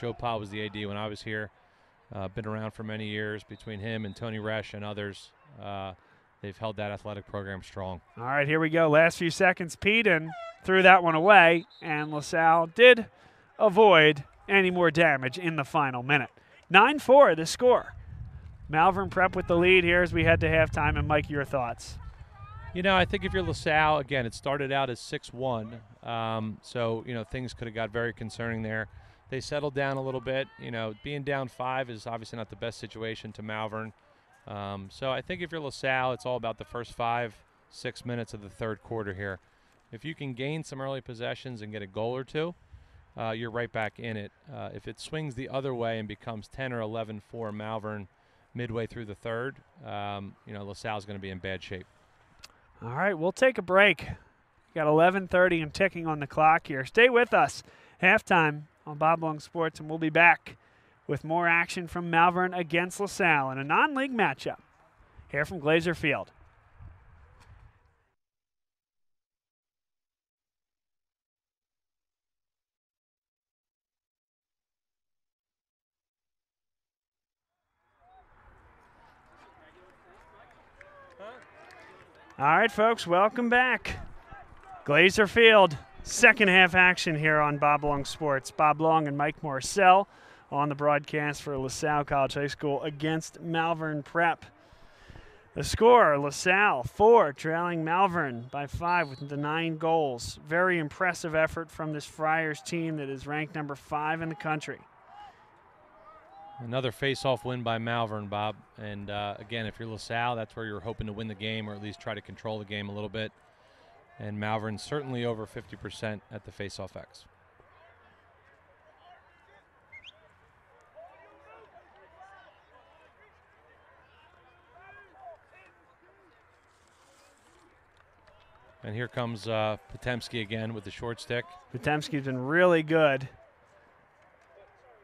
Joe Powell was the AD when I was here. Uh, been around for many years between him and Tony Resch and others. Uh, they've held that athletic program strong. All right, here we go. Last few seconds. Peden threw that one away, and LaSalle did avoid any more damage in the final minute. 9 4, the score. Malvern Prep with the lead here as we head to halftime. And Mike, your thoughts? You know, I think if you're LaSalle, again, it started out as 6 1. Um, so, you know, things could have got very concerning there. They settled down a little bit. You know, being down five is obviously not the best situation to Malvern. Um, so I think if you're LaSalle, it's all about the first five, six minutes of the third quarter here. If you can gain some early possessions and get a goal or two, uh, you're right back in it. Uh, if it swings the other way and becomes 10 or 11 for Malvern, midway through the third, um, you know, LaSalle's going to be in bad shape. All right, we'll take a break. Got 11:30 and ticking on the clock here. Stay with us. Halftime on Bob Long Sports, and we'll be back with more action from Malvern against LaSalle in a non-league matchup here from Glazer Field. All right, folks, welcome back. Glazer Field, second half action here on Bob Long Sports. Bob Long and Mike Morcell on the broadcast for LaSalle College High School against Malvern Prep. The score LaSalle, four, trailing Malvern by five with the nine goals. Very impressive effort from this Friars team that is ranked number five in the country. Another face-off win by Malvern, Bob. And uh, again, if you're LaSalle, that's where you're hoping to win the game or at least try to control the game a little bit. And Malvern certainly over 50% at the face-off X. And here comes uh, Potemski again with the short stick. Potemski's been really good.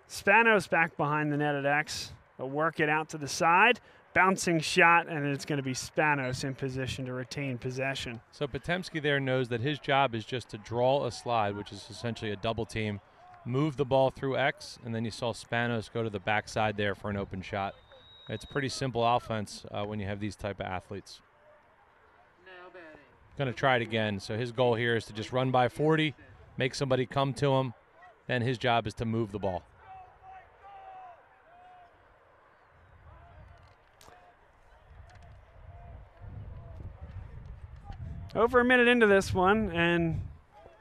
Spanos back behind the net at X. They'll work it out to the side. Bouncing shot, and it's going to be Spanos in position to retain possession. So Potemski there knows that his job is just to draw a slide, which is essentially a double team, move the ball through X, and then you saw Spanos go to the backside there for an open shot. It's pretty simple offense uh, when you have these type of athletes. Going to try it again. So his goal here is to just run by 40, make somebody come to him. Then his job is to move the ball. Over a minute into this one, and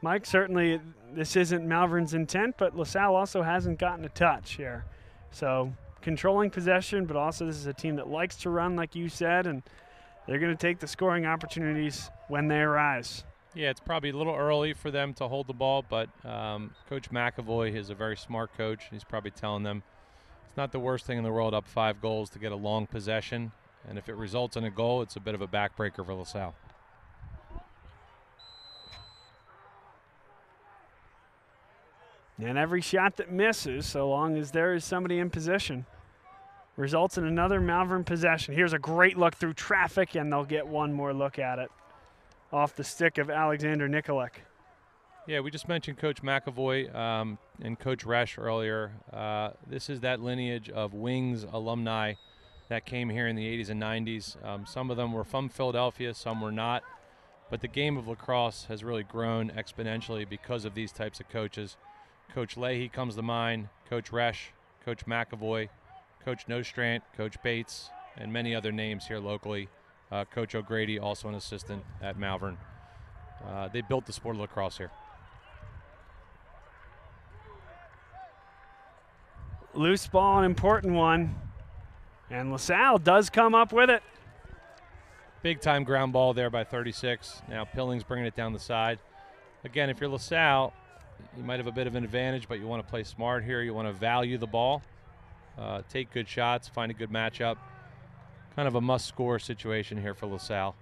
Mike, certainly this isn't Malvern's intent, but LaSalle also hasn't gotten a touch here. So controlling possession, but also this is a team that likes to run, like you said, and they're going to take the scoring opportunities when they arise. Yeah, it's probably a little early for them to hold the ball, but um, Coach McAvoy is a very smart coach. He's probably telling them it's not the worst thing in the world up five goals to get a long possession. And if it results in a goal, it's a bit of a backbreaker for LaSalle. And every shot that misses, so long as there is somebody in position, results in another Malvern possession. Here's a great look through traffic, and they'll get one more look at it off the stick of Alexander Nikolek. Yeah, we just mentioned Coach McAvoy um, and Coach Resch earlier. Uh, this is that lineage of Wings alumni that came here in the 80s and 90s. Um, some of them were from Philadelphia, some were not. But the game of lacrosse has really grown exponentially because of these types of coaches. Coach Leahy comes to mind, Coach Resch, Coach McAvoy, Coach Nostrant, Coach Bates, and many other names here locally. Uh, Coach O'Grady, also an assistant at Malvern. Uh, they built the sport of lacrosse here. Loose ball, an important one. And LaSalle does come up with it. Big time ground ball there by 36. Now Pilling's bringing it down the side. Again, if you're LaSalle, you might have a bit of an advantage, but you want to play smart here. You want to value the ball, uh, take good shots, find a good matchup. Kind of a must score situation here for LaSalle.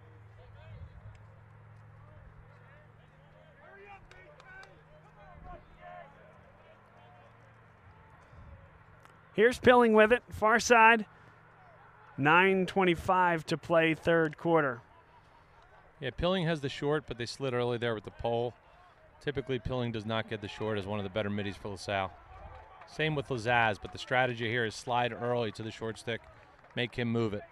Here's Pilling with it, far side. 9.25 to play third quarter. Yeah, Pilling has the short, but they slid early there with the pole. Typically, Pilling does not get the short as one of the better middies for LaSalle. Same with Lazaz, but the strategy here is slide early to the short stick, make him move it.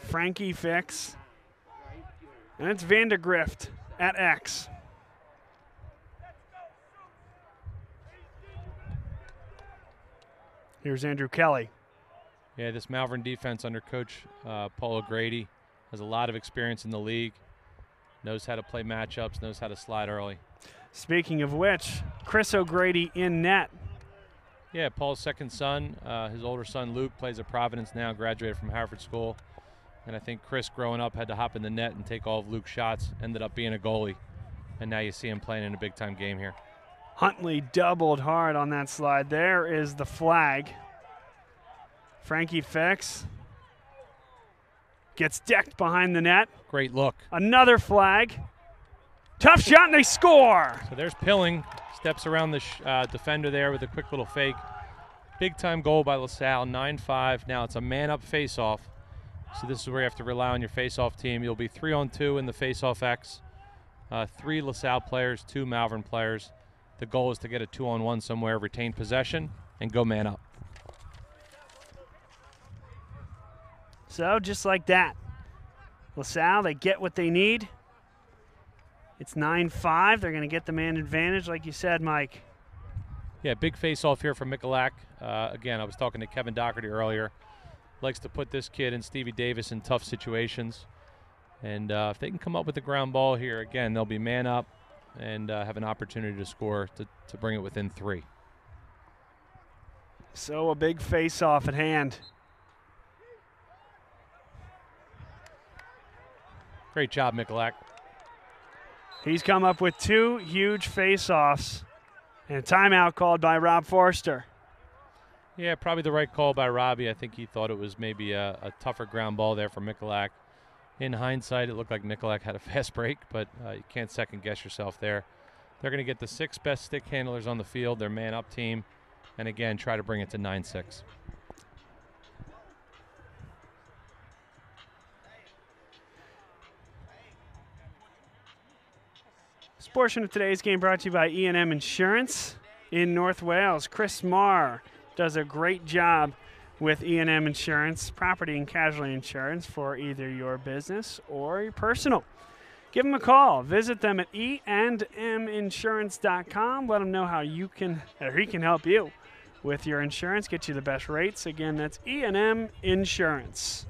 Frankie Fix. And it's Vandergrift at X. Here's Andrew Kelly. Yeah, this Malvern defense under Coach uh, Paul O'Grady has a lot of experience in the league, knows how to play matchups, knows how to slide early. Speaking of which, Chris O'Grady in net. Yeah, Paul's second son, uh, his older son Luke, plays at Providence now, graduated from Haverford School. And I think Chris, growing up, had to hop in the net and take all of Luke's shots, ended up being a goalie. And now you see him playing in a big time game here. Huntley doubled hard on that slide. There is the flag. Frankie Fix gets decked behind the net. Great look. Another flag. Tough shot, and they score. So there's Pilling, steps around the uh, defender there with a quick little fake. Big time goal by LaSalle, 9 5. Now it's a man up face off. So this is where you have to rely on your face off team. You'll be three on two in the face off X. Uh, three LaSalle players, two Malvern players. The goal is to get a two on one somewhere, retain possession, and go man up. So just like that, LaSalle, they get what they need. It's 9 5. They're going to get the man advantage, like you said, Mike. Yeah, big face off here from Michalak. Uh, again, I was talking to Kevin Doherty earlier. Likes to put this kid and Stevie Davis in tough situations. And uh, if they can come up with the ground ball here, again, they'll be man up and uh, have an opportunity to score to, to bring it within three. So a big face off at hand. Great job, Michalak. He's come up with two huge face offs and a timeout called by Rob Forster. Yeah, probably the right call by Robbie. I think he thought it was maybe a, a tougher ground ball there for Michalak. In hindsight, it looked like Michalak had a fast break, but uh, you can't second guess yourself there. They're going to get the six best stick handlers on the field, their man up team, and again, try to bring it to 9 6. Portion of today's game brought to you by E&M Insurance in North Wales. Chris Marr does a great job with E&M Insurance, property and casualty insurance for either your business or your personal. Give them a call. Visit them at eandminsurance.com. Let them know how you can or he can help you with your insurance, get you the best rates. Again, that's E&M Insurance.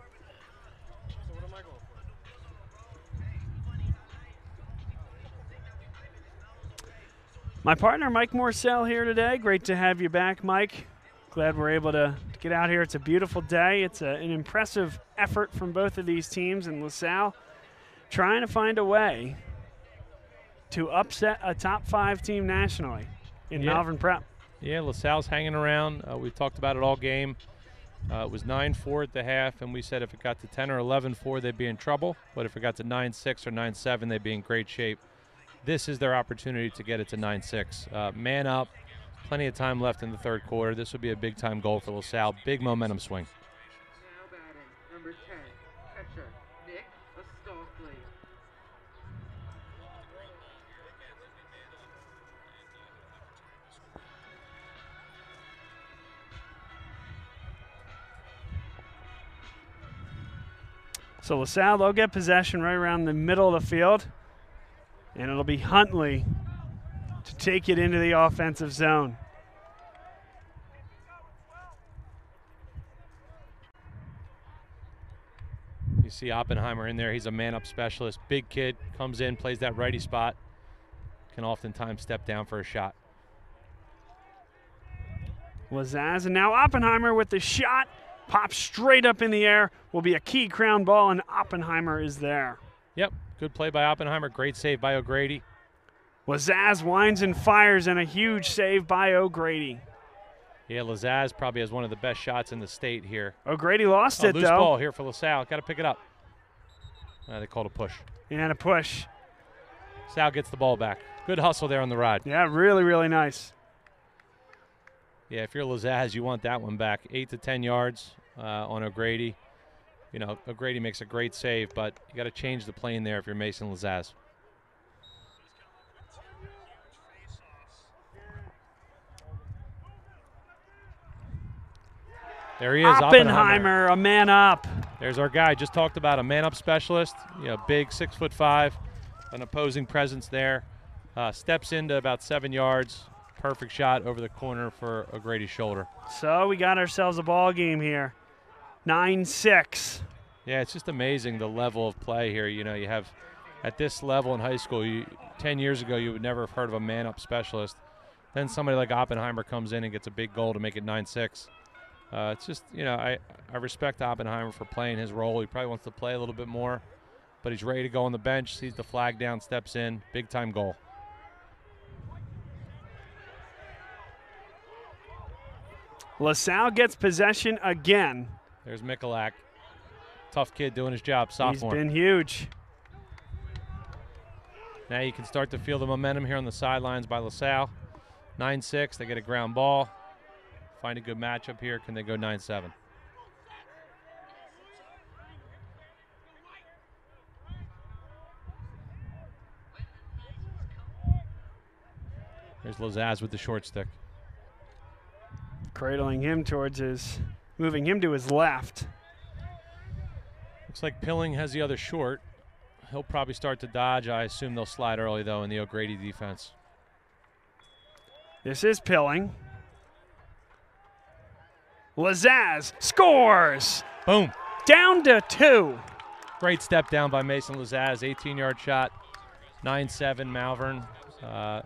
My partner, Mike Morcell, here today. Great to have you back, Mike. Glad we're able to get out here. It's a beautiful day. It's a, an impressive effort from both of these teams, and LaSalle trying to find a way to upset a top five team nationally in Yeah. Malvern Prep. Yeah, LaSalle's hanging around. Uh, we've talked about it all game. Uh, it was 9 4 at the half, and we said if it got to 10 or 11 4, they'd be in trouble. But if it got to 9 6 or 9 7, they'd be in great shape. This is their opportunity to get it to 9 6. Uh, man up, plenty of time left in the third quarter. This would be a big time goal for LaSalle. Big momentum swing. Now batting, number 10, catcher, Nick Ostockley. So LaSalle, they'll get possession right around the middle of the field, and it'll be Huntley to take it into the offensive zone. You see Oppenheimer in there. He's a man up specialist. Big kid, comes in, plays that righty spot, can oftentimes step down for a shot. Lazaz and now Oppenheimer with the shot. Pops straight up in the air. Will be a key crown ball, and Oppenheimer is there. Yep, good play by Oppenheimer. Great save by O'Grady. Lazaz winds and fires, and a huge save by O'Grady. Yeah, Lazaz probably has one of the best shots in the state here. O'Grady lost Oh, it loose though, ball here for LaSalle. Got to pick it up. Uh, they called a push. and a push. Sal gets the ball back. Good hustle there on the ride. Yeah, really, really nice. Yeah, if you're Lazaz, you want that one back. Eight to ten yards uh, on O'Grady. You know, O'Grady makes a great save, but you got to change the plane there if you're Mason Lazaz. There he is, Oppenheimer, a man up. There's our guy. Just talked about a man-up specialist. You know, big, six foot five, an opposing presence there. Uh, steps into about seven yards. Perfect shot over the corner for O'Grady's shoulder. So we got ourselves a ball game here. 9 6. Yeah, it's just amazing the level of play here. You know, you have at this level in high school, you, 10 years ago, you would never have heard of a man up specialist. Then somebody like Oppenheimer comes in and gets a big goal to make it 9 6. Uh, it's just, you know, I, I respect Oppenheimer for playing his role. He probably wants to play a little bit more, but he's ready to go on the bench, sees the flag down, steps in, big time goal. LaSalle gets possession again. There's Mikulak. Tough kid doing his job, sophomore. He's been huge. Now you can start to feel the momentum here on the sidelines by LaSalle. 9 6, they get a ground ball. Find a good matchup here. Can they go 9 7? There's Lazaz with the short stick. Cradling him towards his, moving him to his left. Looks like Pilling has the other short. He'll probably start to dodge. I assume they'll slide early, though, in the O'Grady defense. This is Pilling. Lazaz scores! Boom. Down to two. Great step down by Mason Lazaz, 18 yard shot, 9 7 Malvern. Uh,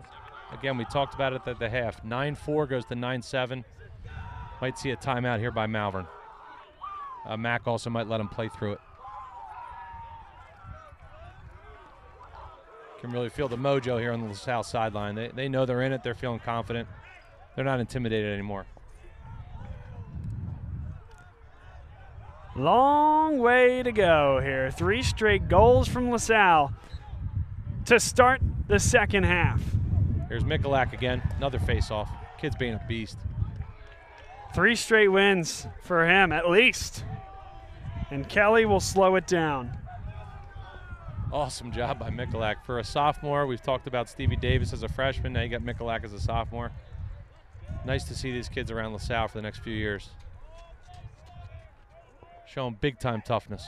again, we talked about it at the half. 9 4 goes to 9 7. Might see a timeout here by Malvern. Uh, Mac also might let him play through it. Can really feel the mojo here on the LaSalle sideline. They, they know they're in it, they're feeling confident, they're not intimidated anymore. Long way to go here. Three straight goals from LaSalle to start the second half. Here's Mikulak again, another face off. Kid's being a beast. Three straight wins for him, at least. And Kelly will slow it down. Awesome job by Mikulak. For a sophomore, we've talked about Stevie Davis as a freshman. Now you got Mikulak as a sophomore. Nice to see these kids around LaSalle for the next few years. Showing big time toughness.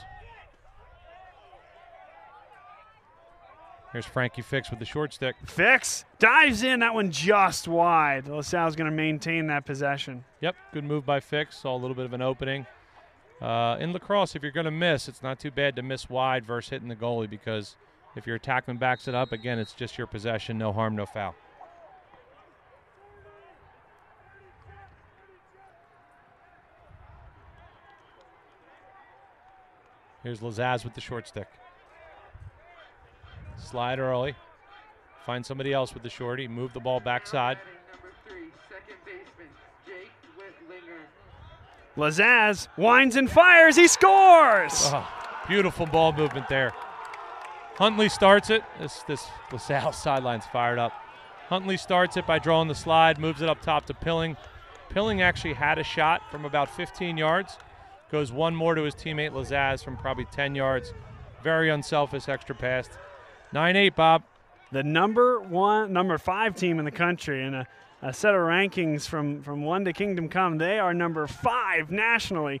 Here's Frankie Fix with the short stick. Fix dives in, that one just wide. LaSalle's going to maintain that possession. Yep, good move by Fix. Saw a little bit of an opening. Uh, in lacrosse, if you're going to miss, it's not too bad to miss wide versus hitting the goalie because if your attackman backs it up, again, it's just your possession. No harm, no foul. Here's Lazaz with the short stick. Slide early. Find somebody else with the shorty. Move the ball backside. Number three, second baseman, Jake Whitlinger. Lazaz winds and fires. He scores! Oh, beautiful ball movement there. Huntley starts it. This this LaSalle sideline's fired up. Huntley starts it by drawing the slide, moves it up top to Pilling. Pilling actually had a shot from about 15 yards. Goes one more to his teammate Lazaz from probably 10 yards. Very unselfish extra pass. 9-8, Bob. the number one, number five team in the country, and a, a set of rankings from from one to Kingdom Come. They are number five nationally.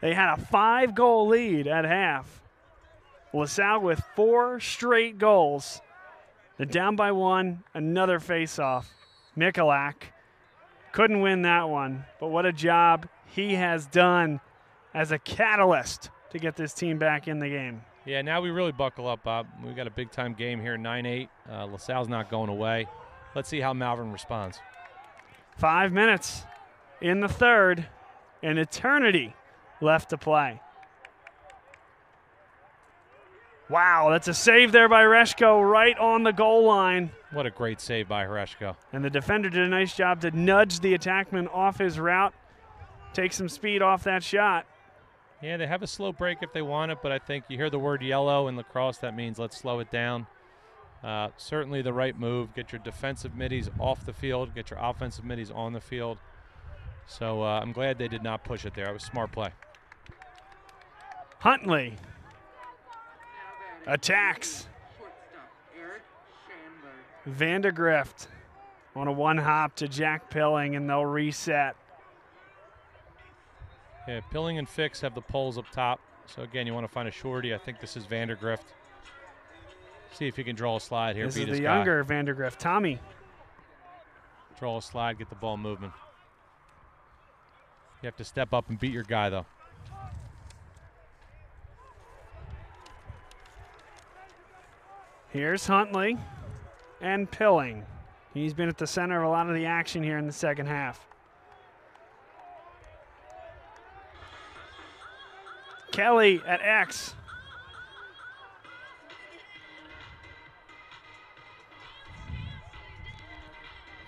They had a five goal lead at half. LaSalle with four straight goals. They're down by one. Another face-off. Mikulak couldn't win that one, but what a job he has done as a catalyst to get this team back in the game. Yeah, now we really buckle up, Bob. We got a big time game here, 9-8. Uh, LaSalle's not going away. Let's see how Malvern responds. Five minutes in the third, an eternity left to play. Wow, that's a save there by Reshko right on the goal line. What a great save by Horeshko. And the defender did a nice job to nudge the attackman off his route, take some speed off that shot. Yeah, they have a slow break if they want it, but I think you hear the word yellow in lacrosse, that means let's slow it down. Uh, certainly the right move. Get your defensive middies off the field, get your offensive middies on the field. So uh, I'm glad they did not push it there. It was smart play. Huntley attacks. Vandergrift on a one hop to Jack Pilling, and they'll reset. Yeah, Pilling and Fix have the poles up top. So again, you want to find a shorty. I think this is Vandergrift. See if he can draw a slide here. This beat is his the guy. younger Vandergrift. Tommy Draw a slide, get the ball moving. You have to step up and beat your guy, though. Here's Huntley and Pilling. He's been at the center of a lot of the action here in the second half. Kelly at X.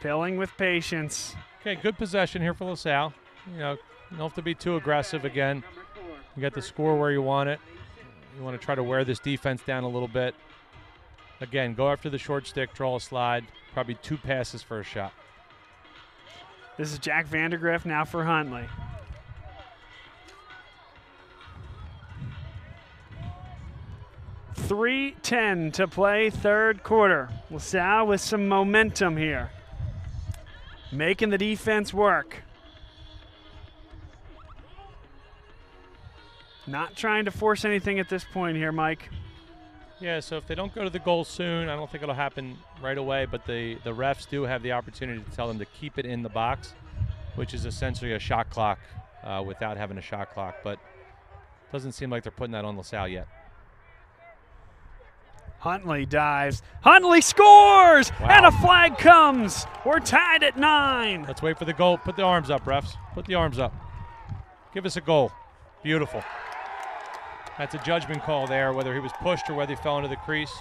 Pilling with patience. Okay, good possession here for LaSalle. You know, you don't have to be too aggressive again. You got the score where you want it. You want to try to wear this defense down a little bit. Again, go after the short stick, draw a slide. Probably two passes for a shot. This is Jack Vandergrift now for Huntley. Three ten to play third quarter. LaSalle with some momentum here. Making the defense work. Not trying to force anything at this point here, Mike. Yeah, so if they don't go to the goal soon, I don't think it'll happen right away, but the, the refs do have the opportunity to tell them to keep it in the box, which is essentially a shot clock uh, without having a shot clock. But doesn't seem like they're putting that on LaSalle yet. Huntley dives. Huntley scores! Wow. And a flag comes. We're tied at nine. Let's wait for the goal. Put the arms up, refs. Put the arms up. Give us a goal. Beautiful. That's a judgment call there, whether he was pushed or whether he fell into the crease.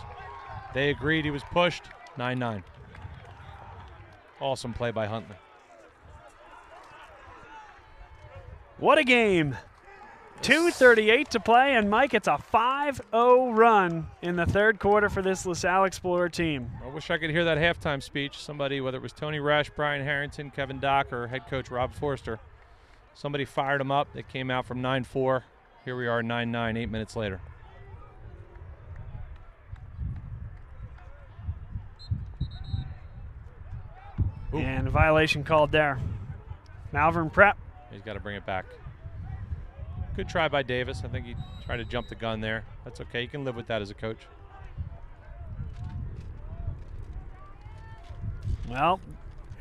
They agreed he was pushed. 9 9. Awesome play by Huntley. What a game. 2.38 to play, and Mike, it's a 5 0 run in the third quarter for this LaSalle Explorer team. I wish I could hear that halftime speech. Somebody, whether it was Tony Resch, Brian Harrington, Kevin Dock, or head coach Rob Forster, somebody fired them up. They came out from 9 4. Here we are, 9 9, eight minutes later. Ooh. And a violation called there. Malvern Prep. He's got to bring it back. Good try by Davis. I think he tried to jump the gun there. That's okay. You can live with that as a coach. Well,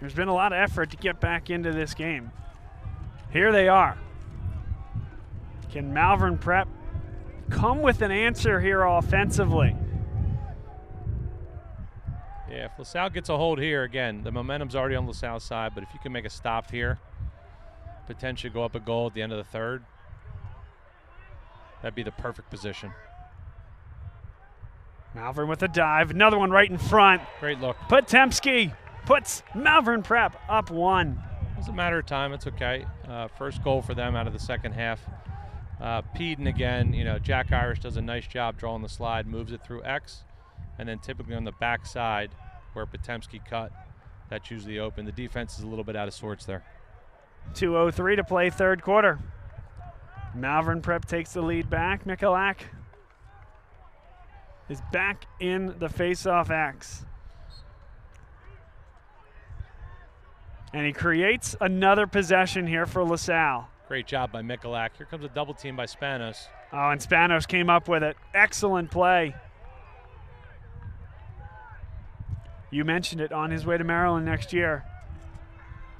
there's been a lot of effort to get back into this game. Here they are. Can Malvern Prep come with an answer here offensively? Yeah, if LaSalle gets a hold here, again, the momentum's already on LaSalle's side, but if you can make a stop here, potentially go up a goal at the end of the third, that'd be the perfect position. Malvern with a dive. Another one right in front. Great look. Potemski puts Malvern Prep up one. It's a matter of time. It's okay. Uh, first goal for them out of the second half. Uh, Peden again, you know, Jack Irish does a nice job drawing the slide, moves it through X, and then typically on the back side where Potemski cut, that's usually open. The defense is a little bit out of sorts there. 2.03 to play third quarter. Malvern Prep takes the lead back. Mikulak is back in the face-off X. And he creates another possession here for LaSalle. Great job by Mikulak. Here comes a double team by Spanos. Oh, and Spanos came up with it. Excellent play. You mentioned it on his way to Maryland next year.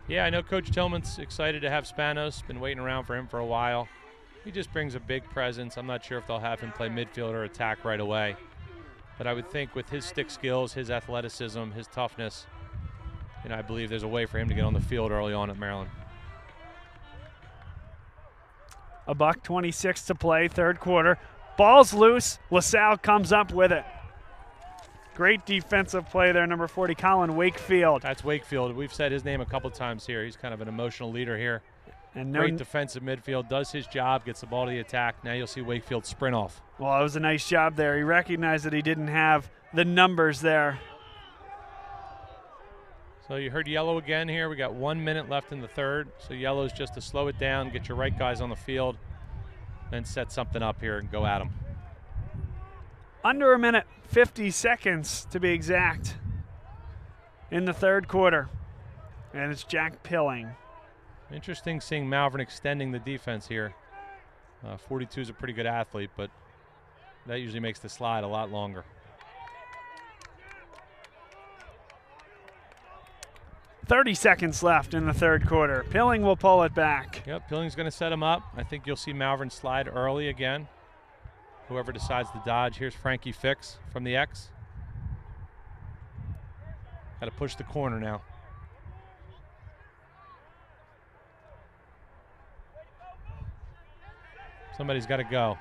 Yeah, I know Coach Tillman's excited to have Spanos. Been waiting around for him for a while. He just brings a big presence. I'm not sure if they'll have him play midfield or attack right away. But I would think with his stick skills, his athleticism, his toughness, you know, I believe there's a way for him to get on the field early on at Maryland. A buck 26 to play, third quarter. Ball's loose. LaSalle comes up with it. Great defensive play there, number 40, Colin Wakefield. That's Wakefield. We've said his name a couple times here. He's kind of an emotional leader here. And no, Great defensive midfield, does his job, gets the ball to the attack. Now you'll see Wakefield sprint off. well, it was a nice job there. He recognized that he didn't have the numbers there. So you heard yellow again here. We got one minute left in the third. So yellow is just to slow it down, get your right guys on the field, then set something up here and go at them. Under a minute, 50 seconds to be exact, in the third quarter. And it's Jack Pilling. Interesting seeing Malvern extending the defense here. Uh, 42 is a pretty good athlete, but that usually makes the slide a lot longer. 30 seconds left in the third quarter. Pilling will pull it back. Yep, Pilling's going to set him up. I think you'll see Malvern slide early again. Whoever decides to dodge. Here's Frankie Fix from the X. Got to push the corner now. Somebody's got to go.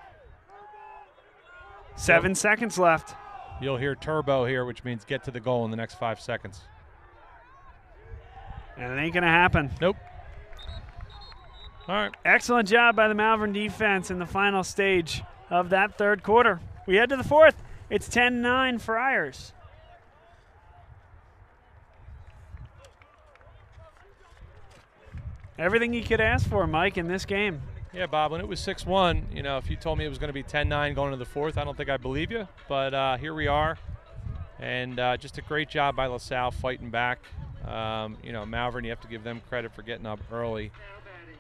Seven seconds left. You'll hear turbo here, which means get to the goal in the next five seconds. And it ain't going to happen. Nope. All right. Excellent job by the Malvern defense in the final stage of that third quarter. We head to the fourth. It's 10 9 Friars. Everything you could ask for, Mike, in this game. Yeah, Bob, when it was 6 1, you know, if you told me it was going to be 10 9 going into the fourth, I don't think I believe you. But uh, here we are. And uh, just a great job by LaSalle fighting back. Um, you know, Malvern, you have to give them credit for getting up early.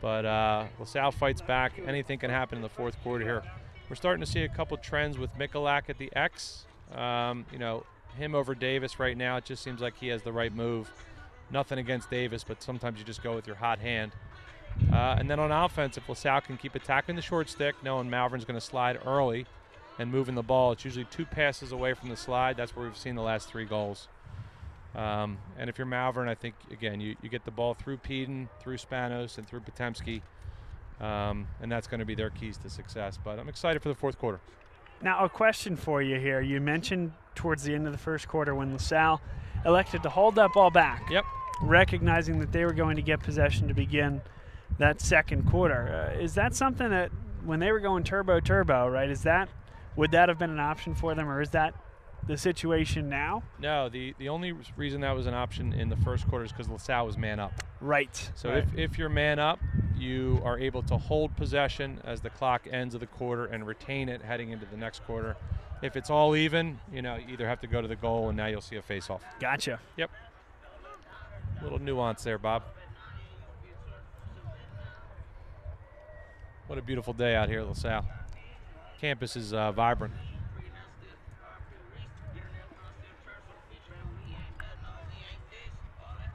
But uh, LaSalle fights back. Anything can happen in the fourth quarter here. We're starting to see a couple trends with Mikulak at the X. Um, you know, him over Davis right now, it just seems like he has the right move. Nothing against Davis, but sometimes you just go with your hot hand. Uh, and then on offense, if LaSalle can keep attacking the short stick, knowing Malvern's going to slide early and moving the ball, it's usually two passes away from the slide. That's where we've seen the last three goals. Um, and if you're Malvern, I think, again, you, you get the ball through Peden, through Spanos, and through Potemski. Um, and that's going to be their keys to success. But I'm excited for the fourth quarter. Now, a question for you here. You mentioned towards the end of the first quarter when LaSalle elected to hold that ball back. Yep. recognizing that they were going to get possession to begin that second quarter. Uh, is that something that when they were going turbo turbo, right? Is that would that have been an option for them, or is that the situation now? No, the, the only reason that was an option in the first quarter is because LaSalle was man up. Right. So right. if, if you're man up, you are able to hold possession as the clock ends of the quarter and retain it heading into the next quarter. If it's all even, you know, you either have to go to the goal and now you'll see a face off. gotcha. Yep. Little nuance there, Bob. What a beautiful day out here at LaSalle. Campus is uh, vibrant.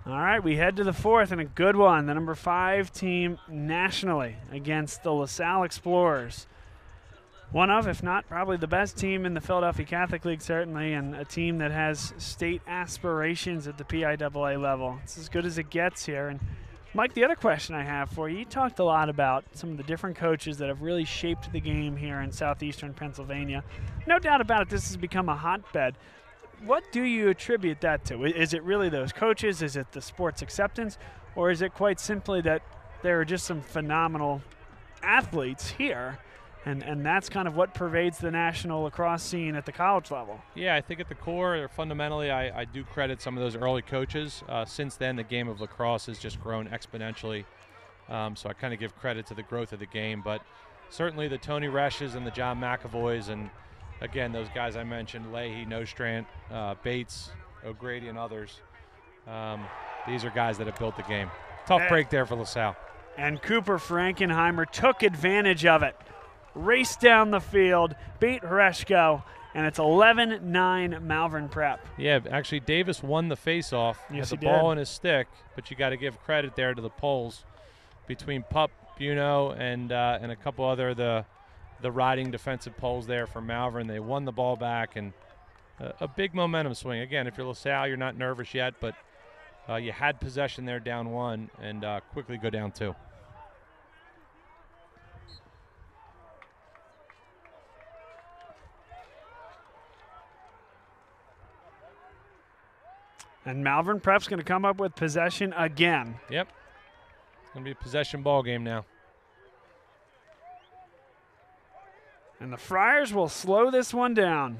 All right, we head to the fourth and a good one. The number five team nationally against the LaSalle Explorers. One of, if not probably the best team in the Philadelphia Catholic League, certainly, and a team that has state aspirations at the PIAA level. It's as good as it gets here. And Mike, the other question I have for you, you talked a lot about some of the different coaches that have really shaped the game here in southeastern Pennsylvania. No doubt about it, this has become a hotbed what do you attribute that to? Is it really those coaches? Is it the sports acceptance? Or is it quite simply that there are just some phenomenal athletes here? And, and that's kind of what pervades the national lacrosse scene at the college level. Yeah, I think at the core, fundamentally, I, I do credit some of those early coaches. Uh, since then, the game of lacrosse has just grown exponentially. Um, so I kind of give credit to the growth of the game. But certainly the Tony Resches and the John McAvoys, and again, those guys I mentioned Leahy, Nostrand, uh, Bates, O'Grady, and others. Um, these are guys that have built the game. Tough break there for LaSalle. And Cooper Frankenheimer took advantage of it. Raced down the field, beat Horeshko, and it's 11 9 Malvern Prep. Yeah, actually, Davis won the face-off. Yes, had he the ball did. in his stick, but you got to give credit there to the Poles between Pup, Buno, and uh, and a couple other the the riding defensive poles there for Malvern. They won the ball back and a, a big momentum swing. Again, if you're LaSalle, you're not nervous yet, but uh, you had possession there, down one, and uh, quickly go down two. And Malvern Prep's going to come up with possession again. Yep. It's going to be a possession ball game now. And the Friars will slow this one down.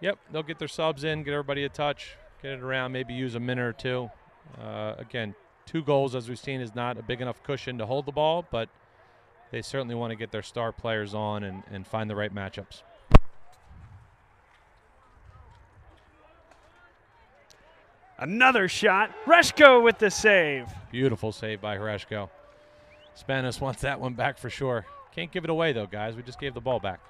Yep, they'll get their subs in, get everybody a touch, get it around, maybe use a minute or two. Uh, again, two goals, as we've seen, is not a big enough cushion to hold the ball, but they certainly want to get their star players on and, and find the right matchups. Another shot. Reshko with the save. Beautiful save by Horeshko. Spanos wants that one back for sure. Can't give it away, though, guys. We just gave the ball back.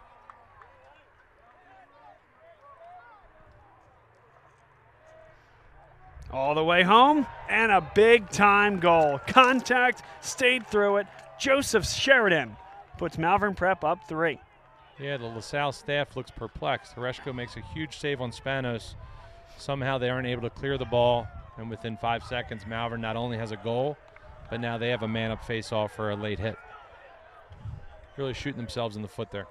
All the way home, and a big time goal. Contact, stayed through it. Joseph Sheridan puts Malvern Prep up three. Yeah, the LaSalle staff looks perplexed. Horeshko makes a huge save on Spanos. Somehow they aren't able to clear the ball, and within five seconds, Malvern not only has a goal, but now they have a man up face off for a late hit. Really shooting themselves in the foot there.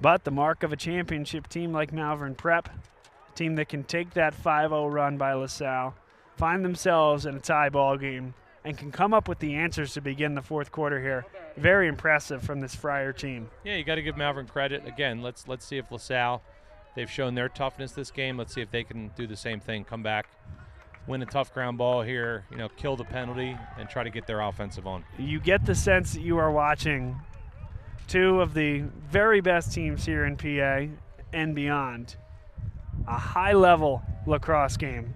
But the mark of a championship team like Malvern Prep, a team that can take that 5 0 run by LaSalle, find themselves in a tie ball game, and can come up with the answers to begin the fourth quarter here. Very impressive from this Friar team. Yeah, you got to give Malvern credit. Again, let's let's see if LaSalle, they've shown their toughness this game. Let's see if they can do the same thing. Come back, win a tough ground ball here. You know, kill the penalty and try to get their offensive on. You get the sense that you are watching two of the very best teams here in PA and beyond. A high level lacrosse game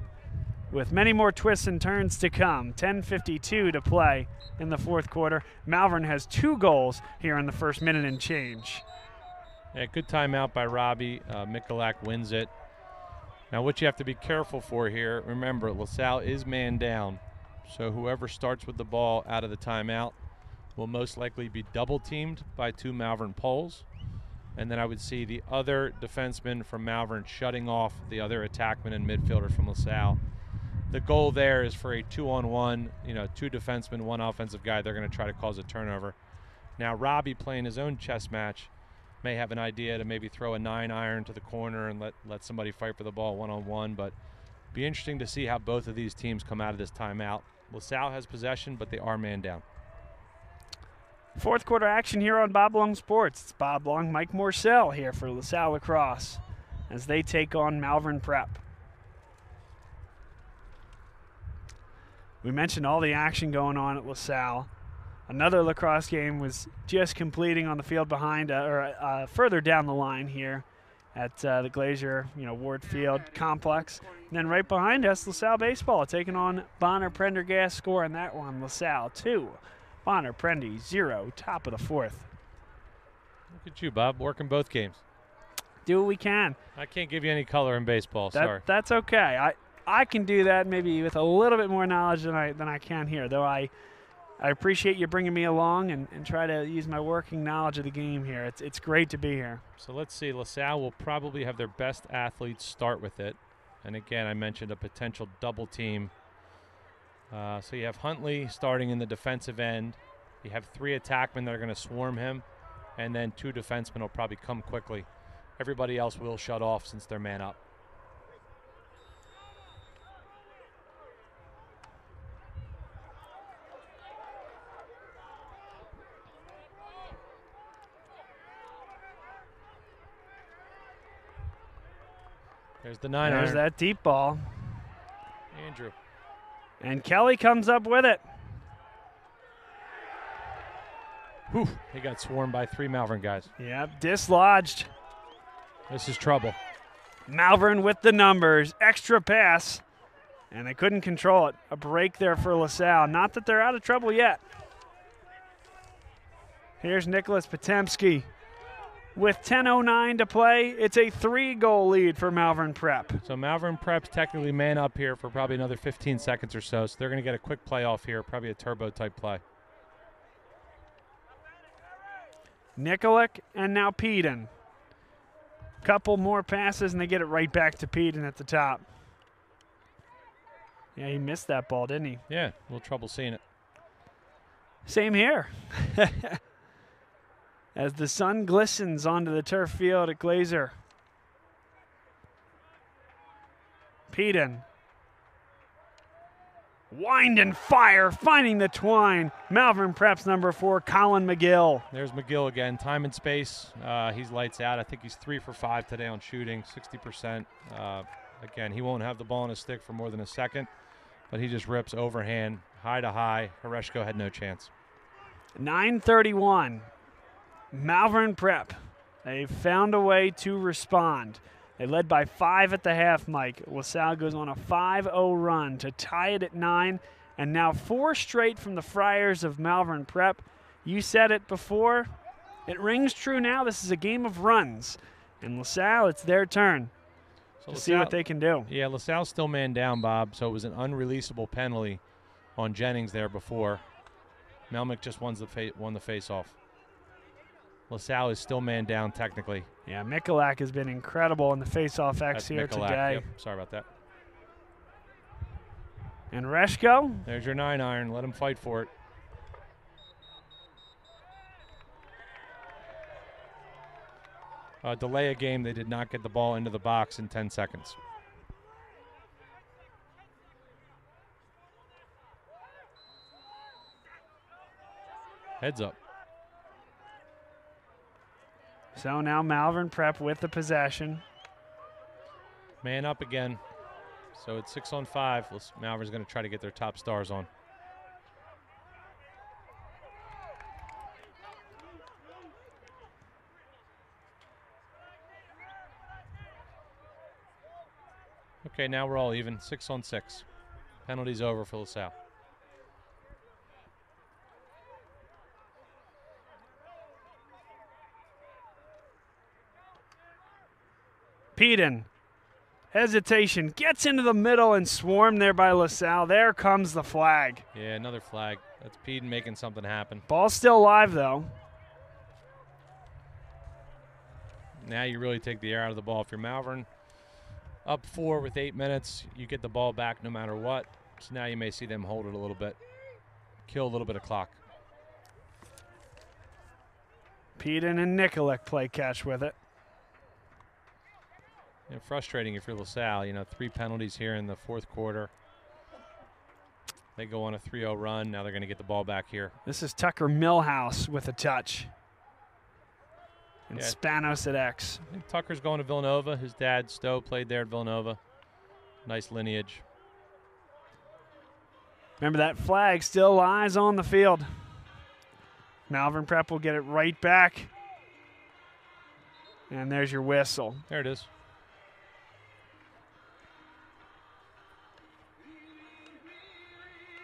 with many more twists and turns to come. 10:52 to play in the fourth quarter. Malvern has two goals here in the first minute and change. Yeah, good timeout by Robbie. Uh, Mikulak wins it. Now, what you have to be careful for here, remember, LaSalle is man down. So whoever starts with the ball out of the timeout will most likely be double teamed by two Malvern poles. And then I would see the other defenseman from Malvern shutting off the other attackman and midfielder from LaSalle. The goal there is for a two on one, you know, two defensemen, one offensive guy. They're going to try to cause a turnover. Now, Robbie playing his own chess match may have an idea to maybe throw a nine iron to the corner and let, let somebody fight for the ball one on one. But be interesting to see how both of these teams come out of this timeout. LaSalle has possession, but they are man down. Fourth quarter action here on Bob Long Sports. It's Bob Long, Mike Morcell here for LaSalle Lacrosse as they take on Malvern Prep. We mentioned all the action going on at LaSalle. Another lacrosse game was just completing on the field behind, uh, or uh, further down the line here at uh, the Glazier, you know, Ward Field complex. And then right behind us, LaSalle baseball taking on Bonner Prendergast, scoring that one. LaSalle two, Bonner Prendy zero. Top of the fourth. Look at you, Bob, working both games. Do what we can. I can't give you any color in baseball. That, sorry. That's okay. I I can do that maybe with a little bit more knowledge than I than I can here. Though I I appreciate you bringing me along and, and try to use my working knowledge of the game here. It's it's great to be here. So let's see. LaSalle will probably have their best athletes start with it. And again, I mentioned a potential double team. Uh, so you have Huntley starting in the defensive end. You have three attackmen that are going to swarm him. And then two defensemen will probably come quickly. Everybody else will shut off since they're man up. There's the nine There's iron. that deep ball, Andrew. and Kelly comes up with it. Whew, he got swarmed by three Malvern guys. Yep, dislodged. This is trouble. Malvern with the numbers, extra pass, and they couldn't control it. A break there for LaSalle. Not that they're out of trouble yet. Here's Nicholas Potemski. With 10.09 to play, it's a three goal lead for Malvern Prep. So Malvern Prep's technically man up here for probably another 15 seconds or so. So they're going to get a quick play off here, probably a turbo type play. Nikolic and now Peden. Couple more passes and they get it right back to Peden at the top. Yeah, he missed that ball, didn't he? Yeah, a little trouble seeing it. Same here. As the sun glistens onto the turf field at Glazer. Peden Wind and fire, finding the twine. Malvern Preps number four, Colin McGill. There's McGill again. Time and space. Uh, he's lights out. I think he's three for five today on shooting, 60%. Uh, again, he won't have the ball in his stick for more than a second, but he just rips overhand, high to high. Horeshko had no chance. 931. Malvern Prep. They found a way to respond. They led by five at the half, Mike. LaSalle goes on a 5 0 run to tie it at nine, and now four straight from the Friars of Malvern Prep. You said it before. It rings true now. This is a game of runs. And LaSalle, it's their turn So to see what they can do. Yeah, LaSalle's still man down, Bob, so it was an unreleasable penalty on Jennings there before. Melnick just won the, fa- won the face off. LaSalle is still man down technically. Yeah, Mikulak has been incredible in the face-off X That's here Mikulak. today. Yep, sorry about that. And Reshko, There's your nine iron. Let him fight for it. Uh, delay a game. They did not get the ball into the box in 10 seconds. Heads up. So now Malvern Prep with the possession. Man up again. So it's six on five. Malvern's going to try to get their top stars on. Okay, now we're all even. Six on six. Penalties over for LaSalle. Peden. Hesitation. Gets into the middle and swarmed there by LaSalle. There comes the flag. Yeah, another flag. That's Peden making something happen. Ball's still live, though. Now you really take the air out of the ball. If you're Malvern up four with eight minutes, you get the ball back no matter what. So now you may see them hold it a little bit, kill a little bit of clock. Peden and Nikolek play catch with it. You know, frustrating if you're LaSalle. You know, three penalties here in the fourth quarter. They go on a 3 0 run. Now they're going to get the ball back here. This is Tucker Millhouse with a touch. And Yeah. Spanos at X. Tucker's going to Villanova. His dad, Stowe, played there at Villanova. Nice lineage. Remember that flag still lies on the field. Malvern Prep will get it right back. And there's your whistle. There it is.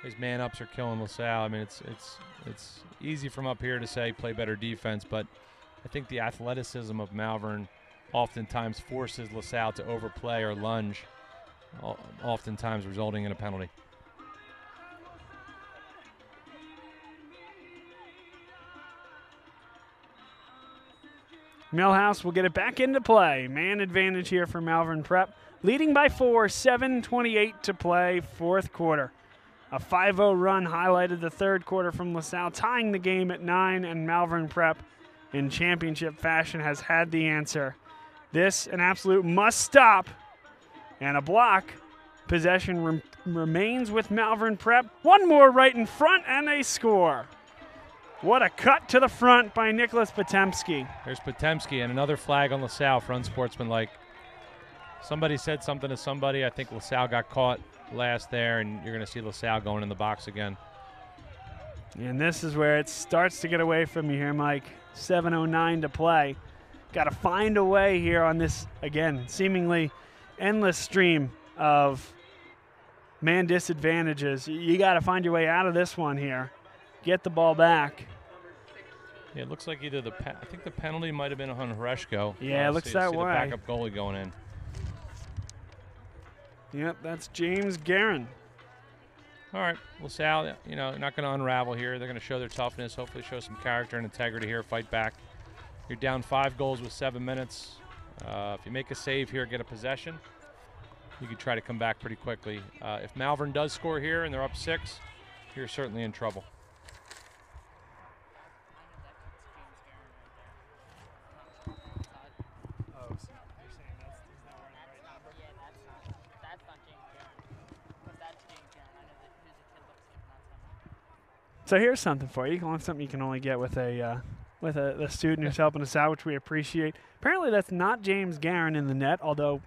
These man ups are killing LaSalle. I mean, it's it's it's easy from up here to say play better defense, but I think the athleticism of Malvern oftentimes forces LaSalle to overplay or lunge, oftentimes resulting in a penalty. Millhouse will get it back into play. Man advantage here for Malvern Prep. Leading by four, 7.28 to play, fourth quarter. A 5 0 run highlighted the third quarter from LaSalle, tying the game at 9, and Malvern Prep, in championship fashion, has had the answer. This, an absolute must stop, and a block. Possession rem- remains with Malvern Prep. One more right in front, and they score. What a cut to the front by Nicholas Potemski. There's Potemski and another flag on LaSalle for unsportsmanlike. Somebody said something to somebody. I think LaSalle got caught last there, and you're going to see LaSalle going in the box again. And this is where it starts to get away from you here, Mike. 7.09 to play. Got to find a way here on this, again, seemingly endless stream of man disadvantages. You got to find your way out of this one here. Get the ball back. Yeah, it looks like either the I think the penalty might have been on Horeshko. Yeah, it looks that way. The backup goalie going in. Yep, that's James Guerin. All right, LaSalle, you know, not going to unravel here. They're going to show their toughness, hopefully show some character and integrity here, fight back. You're down five goals with seven minutes. Uh, if you make a save here, get a possession, you can try to come back pretty quickly. Uh, if Malvern does score here and they're up six, you're certainly in trouble. Yeah, that's not. That's not James Garrett. But that's James Garrett. I know that his So here's something for you. Something you can only get with a uh, with a, a student who's helping us out, which we appreciate. Apparently, that's not James Guerin in the net, although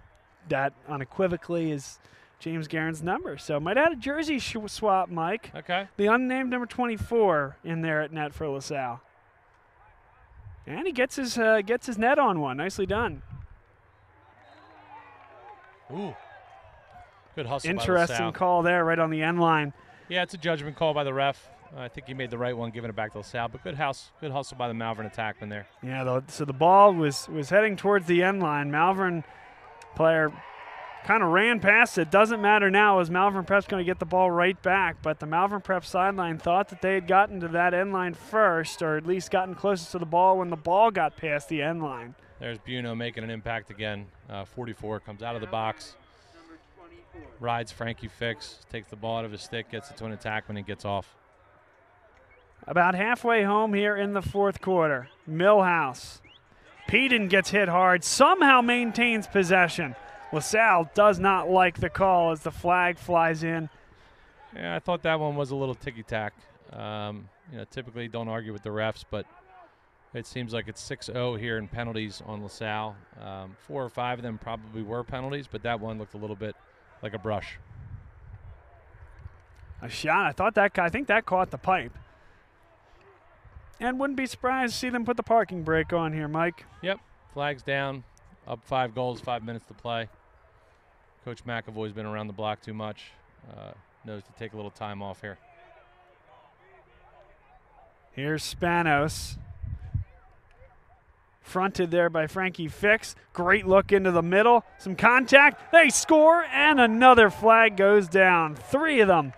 that unequivocally is James Guerin's number. So might add a jersey sh- swap, Mike. Okay. The unnamed number 24 in there at net for LaSalle. And he gets his uh, gets his net on one. Nicely done. Ooh. Good hustle. Interesting call there, right on the end line. Yeah, it's a judgment call by the ref. I think he made the right one, giving it back to LaSalle. But good house, good hustle by the Malvern attackman there. Yeah, the, so the ball was was heading towards the end line. Malvern player kind of ran past it. Doesn't matter now as Malvern Prep's going to get the ball right back. But the Malvern Prep sideline thought that they had gotten to that end line first, or at least gotten closest to the ball when the ball got past the end line. There's Buno making an impact again. Uh, 44 comes out of the box, rides Frankie Fix, takes the ball out of his stick, gets it to an attackman, and gets off. About halfway home here in the fourth quarter. Millhouse. Peden gets hit hard, somehow maintains possession. LaSalle does not like the call as the flag flies in. Yeah, I thought that one was a little ticky tack. Um, you know, typically don't argue with the refs, but it seems like it's 6-0 here in penalties on LaSalle. Um, four or five of them probably were penalties, but that one looked a little bit like a brush. A shot. I thought that. I think that caught the pipe. And wouldn't be surprised to see them put the parking brake on here, Mike. Yep, flags down, up five goals, five minutes to play. Coach McAvoy's been around the block too much. Uh, knows to take a little time off here. Here's Spanos. Fronted there by Frankie Fix. Great look into the middle. Some contact. They score, and another flag goes down. Three of them.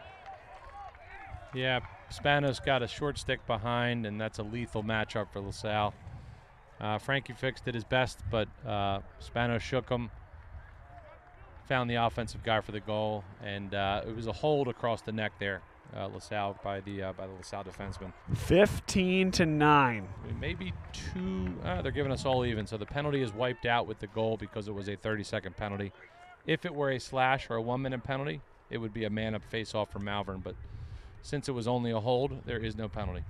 Yeah, Spanos got a short stick behind, and that's a lethal matchup for LaSalle. Uh, Frankie Fix did his best, but uh, Spanos shook him, found the offensive guy for the goal, and uh, it was a hold across the neck there, uh, LaSalle by the uh, by the LaSalle defenseman. 15 to 9. Maybe two. Uh, they're giving us all even, so the penalty is wiped out with the goal because it was a 30-second penalty. If it were a slash or a one-minute penalty, it would be a man-up face-off for Malvern, but since it was only a hold, there is no penalty.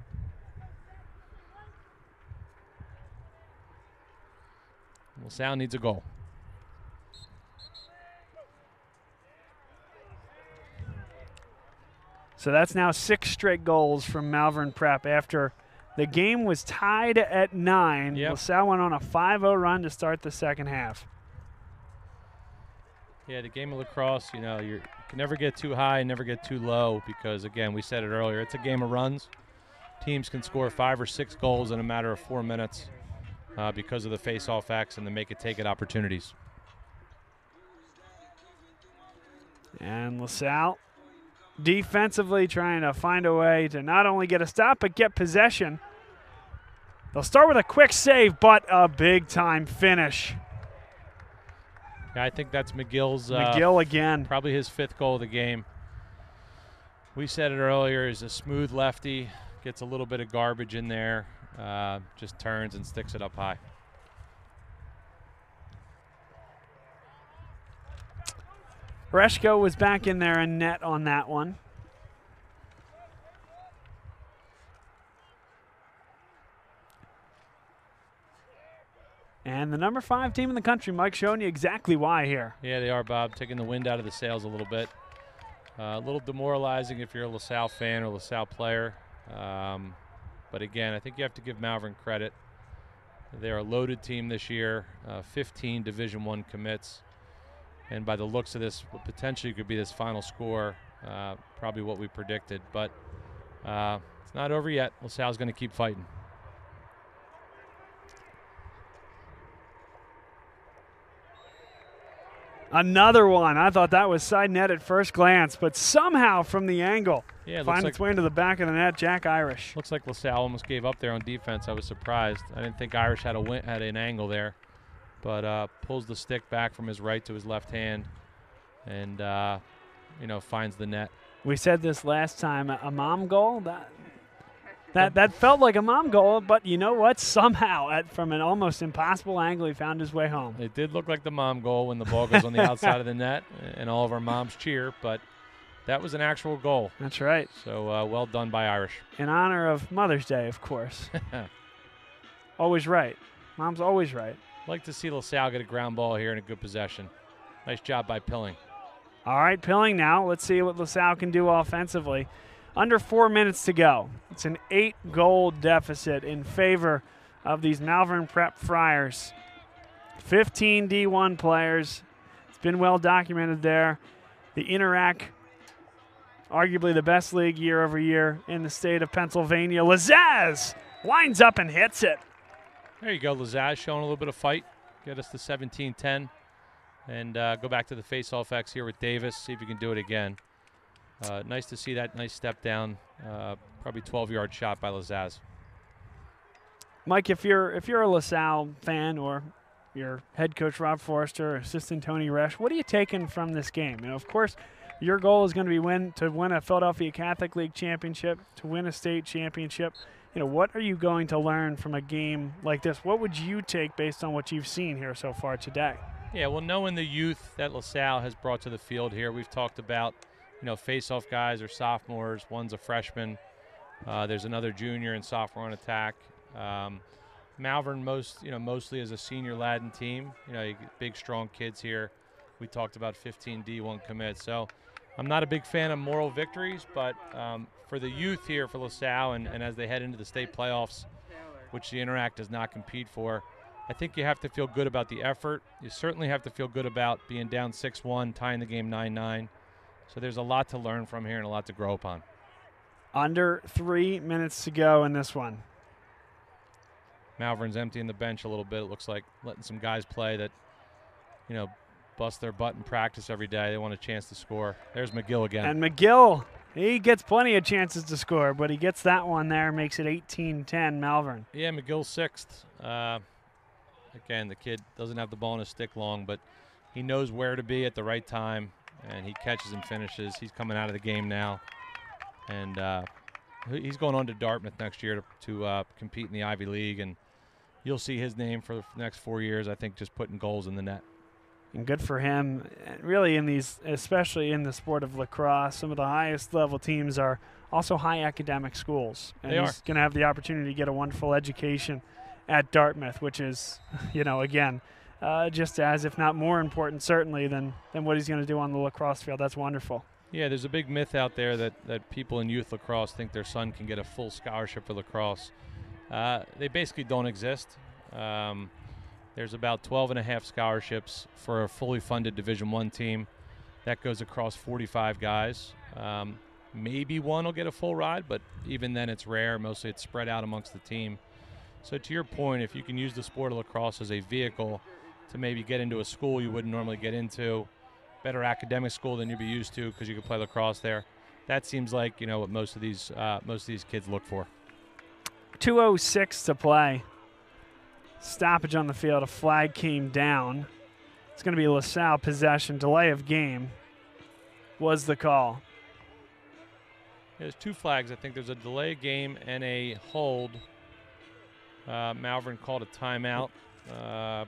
LaSalle needs a goal. So that's now six straight goals from Malvern Prep after the game was tied at nine. Yep. LaSalle went on a 5 0 run to start the second half. Yeah, the game of lacrosse, you know, you can never get too high, and never get too low because, again, we said it earlier, it's a game of runs. Teams can score five or six goals in a matter of four minutes uh, because of the face-off acts and the make it take it opportunities. And LaSalle defensively trying to find a way to not only get a stop, but get possession. They'll start with a quick save, but a big time finish. Yeah, I think that's McGill's uh, McGill again. probably his fifth goal of the game. We said it earlier. He's a smooth lefty, gets a little bit of garbage in there, uh, just turns and sticks it up high. Reshko was back in there and net on that one. And the number five team in the country, Mike, showing you exactly why here. Yeah, they are, Bob, taking the wind out of the sails a little bit. Uh, a little demoralizing if you're a LaSalle fan or LaSalle player. Um, but again, I think you have to give Malvern credit. They're a loaded team this year, uh, 15 Division One commits, and by the looks of this, potentially could be this final score, uh, probably what we predicted. But uh, it's not over yet. LaSalle's going to keep fighting. Another one. I thought that was side net at first glance, but somehow from the angle, Yeah, it looks find like its way into the back of the net. Jack Irish. Looks like LaSalle almost gave up there on defense. I was surprised. I didn't think Irish had a win, had an angle there, but uh, pulls the stick back from his right to his left hand, and uh, you know finds the net. We said this last time. A mom goal that that that felt like a mom goal, but you know what? Somehow, at, from an almost impossible angle, he found his way home. It did look like the mom goal when the ball goes on the outside of the net, and all of our moms cheer. But That was an actual goal. That's right. So uh, well done by Irish. In honor of Mother's Day, of course. always right. Mom's always right. like to see LaSalle get a ground ball here in a good possession. Nice job by Pilling. All right, Pilling now. Let's see what LaSalle can do offensively. Under four minutes to go. It's an eight goal deficit in favor of these Malvern Prep Friars. 15 D1 players. It's been well documented there. The Inter-Ac, arguably the best league year over year in the state of Pennsylvania. Lazaz lines up and hits it. There you go, Lazaz showing a little bit of fight. Get us to 17 10. And uh, go back to the face-off X here with Davis. See if you can do it again. Uh, nice to see that nice step down. Uh, probably 12-yard shot by Lazaz. Mike, if you're if you're a LaSalle fan or your head coach Rob Forrester, assistant Tony Resch, what are you taking from this game? You know, of course, your goal is going to be win to win a Philadelphia Catholic League championship, to win a state championship. You know, what are you going to learn from a game like this? What would you take based on what you've seen here so far today? Yeah, well, knowing the youth that LaSalle has brought to the field here, we've talked about, you know, face-off guys are sophomores. One's a freshman. Uh, there's another junior and sophomore on attack. Um, Malvern most, you know, mostly as a senior Latin team. You know, big, strong kids here. We talked about 15 D1 commits. So I'm not a big fan of moral victories, but um, for the youth here for LaSalle and, and as they head into the state playoffs, which the Inter-Ac does not compete for, I think you have to feel good about the effort. You certainly have to feel good about being down 6 1, tying the game 9 9. So there's a lot to learn from here and a lot to grow upon. Under three minutes to go in this one. Malvern's emptying the bench a little bit. It looks like letting some guys play that, you know, bust their butt in practice every day. They want a chance to score. There's McGill again. And McGill, he gets plenty of chances to score, but he gets that one there, makes it 18 10 Malvern. yeah, McGill sixth. Uh, again, the kid doesn't have the ball in his stick long, but he knows where to be at the right time, and he catches and finishes. He's coming out of the game now, and uh, he's going on to Dartmouth next year to, to uh, compete in the Ivy League, and you'll see his name for the next four years. I think just putting goals in the net. And good for him. And Really, in these, especially in the sport of lacrosse, some of the highest level teams are also high academic schools. And They he's going to have the opportunity to get a wonderful education at Dartmouth, which is, you know, again, uh, just as, if not more important, certainly, than, than what he's going to do on the lacrosse field. That's wonderful. Yeah, there's a big myth out there that, that people in youth lacrosse think their son can get a full scholarship for lacrosse. Uh, they basically don't exist. Um, there's about 12 and a half scholarships for a fully funded Division One team. That goes across 45 guys. Um, maybe one will get a full ride, but even then, it's rare. Mostly, it's spread out amongst the team. So, to your point, if you can use the sport of lacrosse as a vehicle to maybe get into a school you wouldn't normally get into, better academic school than you'd be used to because you could play lacrosse there. That seems like you know what most of these uh, most of these kids look for. 206 to play. Stoppage on the field. A flag came down. It's going to be LaSalle possession. Delay of game was the call. There's two flags. I think there's a delay game and a hold. Uh, Malvern called a timeout, uh,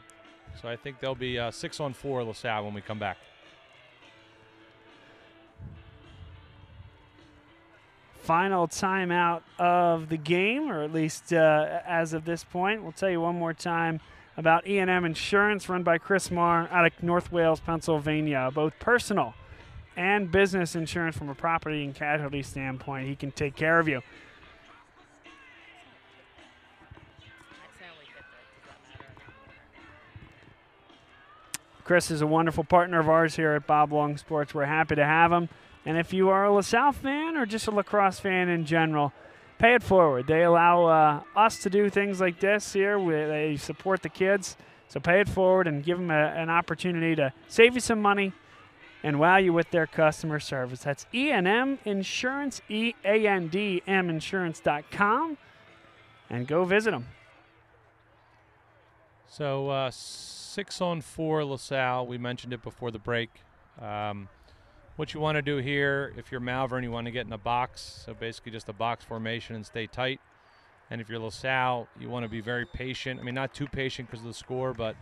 so I think there'll be uh, six on four LaSalle when we come back. Final timeout of the game, or at least uh, as of this point. We'll tell you one more time about E&M Insurance, run by Chris Marr out of North Wales, Pennsylvania. Both personal and business insurance from a property and casualty standpoint. He can take care of you. Chris is a wonderful partner of ours here at Bob Long Sports. We're happy to have him. And if you are a LaSalle fan or just a lacrosse fan in general, pay it forward. They allow uh, us to do things like this here. We, they support the kids. So pay it forward and give them a, an opportunity to save you some money and wow you with their customer service. That's E&M Insurance, E-A-N-D-M Insurance.com. And go visit them. So uh, six on four LaSalle. We mentioned it before the break. Um, what you want to do here, if you're Malvern, you want to get in a box. So basically just a box formation and stay tight. And if you're LaSalle, you want to be very patient. I mean, not too patient because of the score, but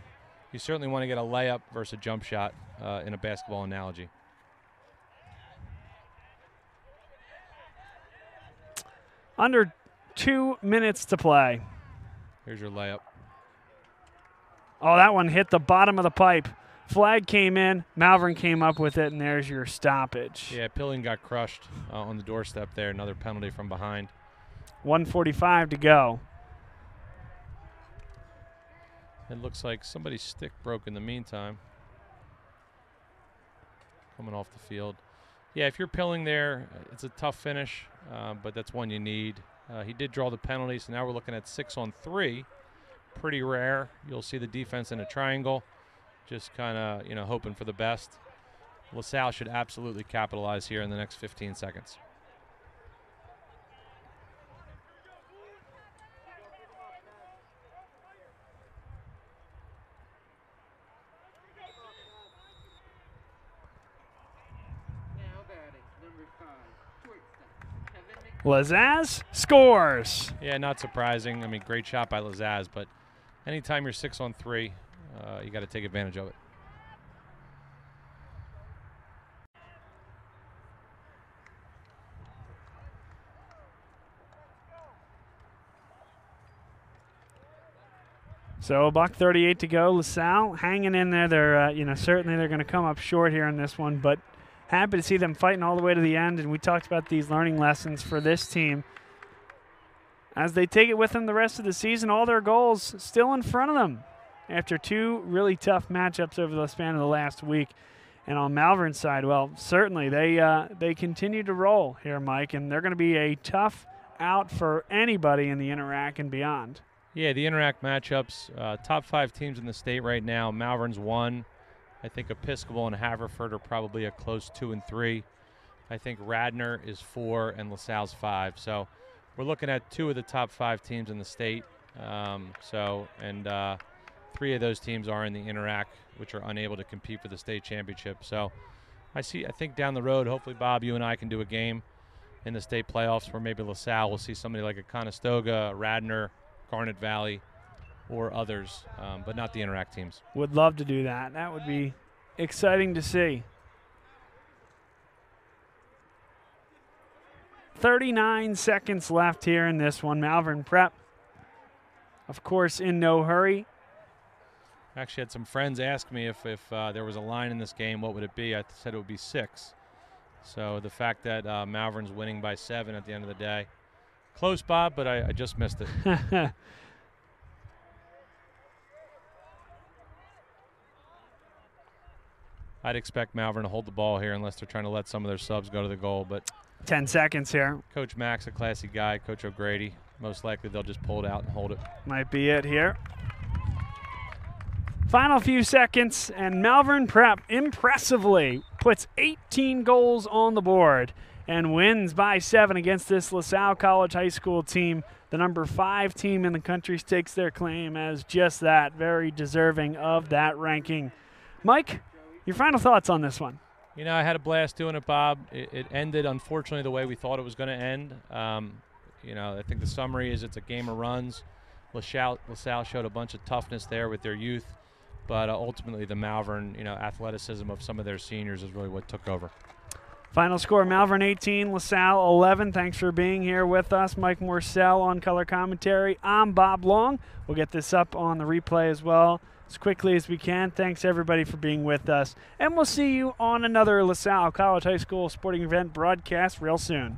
you certainly want to get a layup versus a jump shot uh, in a basketball analogy. Under two minutes to play. Here's your layup. Oh, that one hit the bottom of the pipe. Flag came in, Malvern came up with it, and there's your stoppage. Yeah, Pilling got crushed uh, on the doorstep there. Another penalty from behind. 145 to go. It looks like somebody's stick broke in the meantime. Coming off the field. Yeah, if you're pilling there, uh, it's a tough finish, uh, but that's one you need. Uh, he did draw the penalty, so now we're looking at six on three. Pretty rare. You'll see the defense in a triangle, just kind of you know hoping for the best. LaSalle should absolutely capitalize here in the next 15 seconds. Now batting, number five, shortstop, Kevin Lazaz scores. Yeah, not surprising. I mean, great shot by Lazaz, but anytime you're six on three, uh, you got to take advantage of it. So a buck 38 to go. LaSalle hanging in there. They're, uh, you know, certainly they're going to come up short here in this one, but happy to see them fighting all the way to the end. And we talked about these learning lessons for this team. As they take it with them the rest of the season, all their goals still in front of them after two really tough matchups over the span of the last week. And on Malvern's side, well, certainly they uh, they continue to roll here, Mike, and they're going to be a tough out for anybody in the Inter-Ac and beyond. Yeah, the Inter-Ac matchups, uh, top five teams in the state right now. Malvern's one. I think Episcopal and Haverford are probably a close two and three. I think Radnor is four and LaSalle's five. So we're looking at two of the top five teams in the state. Um, so, and uh, three of those teams are in the Inter-Ac, which are unable to compete for the state championship. So I see, I think down the road, hopefully, Bob, you and I can do a game in the state playoffs where maybe LaSalle will see somebody like a Conestoga, Radnor, Garnet Valley, or others, um, but not the Inter-Ac teams. Would love to do that. That would be exciting to see. 39 seconds left here in this one. Malvern Prep, of course, in no hurry. Actually, had some friends ask me if, if uh, there was a line in this game, what would it be? I said it would be six. So the fact that uh, Malvern's winning by seven at the end of the day, close, Bob, but I, I just missed it. I'd expect Malvern to hold the ball here unless they're trying to let some of their subs go to the goal. But 10 seconds here. Coach Max, a classy guy. Coach O'Grady, most likely they'll just pull it out and hold it. Might be it here. Final few seconds, and Malvern Prep impressively puts 18 goals on the board and wins by seven against this LaSalle College High School team. The number five team in the country stakes their claim as just that, very deserving of that ranking. Mike, your final thoughts on this one? You know, I had a blast doing it, Bob. It, it ended, unfortunately, the way we thought it was going to end. Um, you know, I think the summary is it's a game of runs. LaSalle, LaSalle showed a bunch of toughness there with their youth, but uh, ultimately the Malvern, you know, athleticism of some of their seniors is really what took over. Final score Malvern 18, LaSalle 11. Thanks for being here with us. Mike Morcell on color commentary. I'm Bob Long. We'll get this up on the replay as well as quickly as we can. Thanks everybody for being with us. And we'll see you on another LaSalle College High School sporting event broadcast real soon.